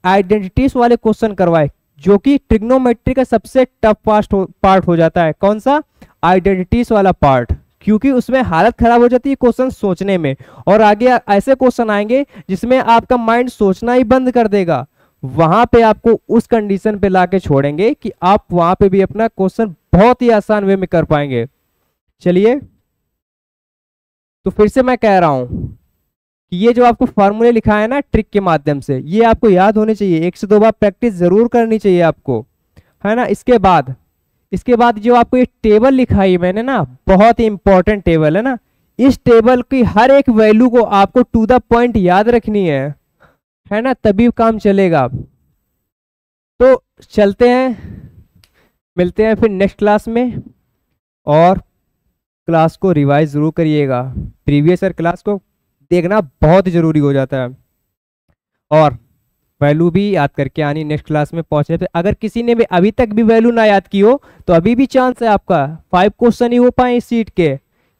आइडेंटिटीज वाले क्वेश्चन करवाए जो कि ट्रिग्नोमेट्री का सबसे टफ पार्ट हो, पार्ट हो जाता है। कौन सा? आइडेंटिटीज वाला पार्ट क्योंकि उसमें हालत खराब हो जाती है क्वेश्चन सोचने में। और आगे ऐसे क्वेश्चन आएँगे जिसमें आपका माइंड सोचना ही बंद कर देगा। वहाँ पे आपको उस कंडीशन पे लाके छोड़ेंगे कि आप वहाँ पे भी अपना क्वेश्चन बहुत ही आसान वे में कर पाएँगे। चलिए तो फिर से मैं कह रहा हूँ कि ये जो आपको फॉर्मूले लिखा है ना ट्रिक के माध्यम से, ये आपको याद होने चाहिए। एक से दो बार प्रैक्टिस ज़रूर करनी चाहिए आपको, है ना? इसके बाद इसके बाद जो आपको ये टेबल लिखाई मैंने ना, बहुत ही इंपॉर्टेंट टेबल है ना, इस टेबल की हर एक वैल्यू को आपको टू द पॉइंट याद रखनी है है ना? तभी काम चलेगा। तो चलते हैं, मिलते हैं फिर नेक्स्ट क्लास में, और क्लास को रिवाइज ज़रूर करिएगा। प्रीवियस ईयर क्लास को देखना बहुत ज़रूरी हो जाता है। और वैल्यू भी याद करके आनी नेक्स्ट क्लास में पहुँचने पे अगर किसी ने भी अभी तक भी वैल्यू ना याद की हो तो अभी भी चांस है आपका। फाइव क्वेश्चन ही हो पाए इस सीट के।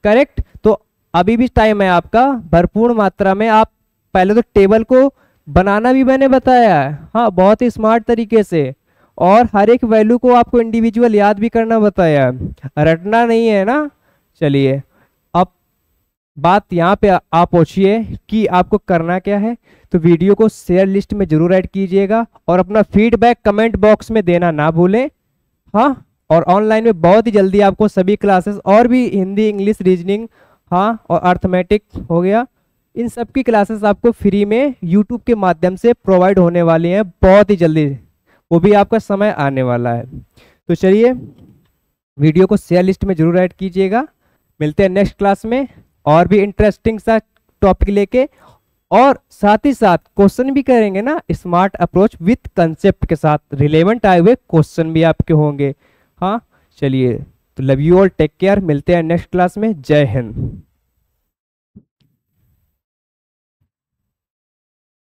करेक्ट तो अभी भी टाइम है आपका। भरपूर मात्रा में आप पहले तो टेबल को बनाना भी मैंने बताया है। हाँ बहुत ही स्मार्ट तरीके से। और हर एक वैल्यू को आपको इंडिविजुअल याद भी करना बताया है। रटना नहीं है ना? चलिए। अब बात यहाँ पे आप पहुँचिए कि आपको करना क्या है तो वीडियो को शेयर लिस्ट में ज़रूर ऐड कीजिएगा और अपना फीडबैक कमेंट बॉक्स में देना ना भूलें। हाँ और ऑनलाइन में बहुत ही जल्दी आपको सभी क्लासेस और भी हिंदी इंग्लिश रीजनिंग हाँ और अर्थमेटिक हो गया। इन सब की क्लासेस आपको फ्री में यूट्यूब के माध्यम से प्रोवाइड होने वाली हैं बहुत ही जल्दी। वो भी आपका समय आने वाला है। तो चलिए, वीडियो को शेयर लिस्ट में ज़रूर ऐड कीजिएगा। मिलते हैं नेक्स्ट क्लास में और भी इंटरेस्टिंग सा टॉपिक लेके और साथ ही साथ क्वेश्चन भी करेंगे ना स्मार्ट अप्रोच विथ कंसेप्ट के साथ। रिलेवेंट आए हुए क्वेश्चन भी आपके होंगे। हाँ चलिए तो love you all take care मिलते हैं नेक्स्ट क्लास में। जय हिंद।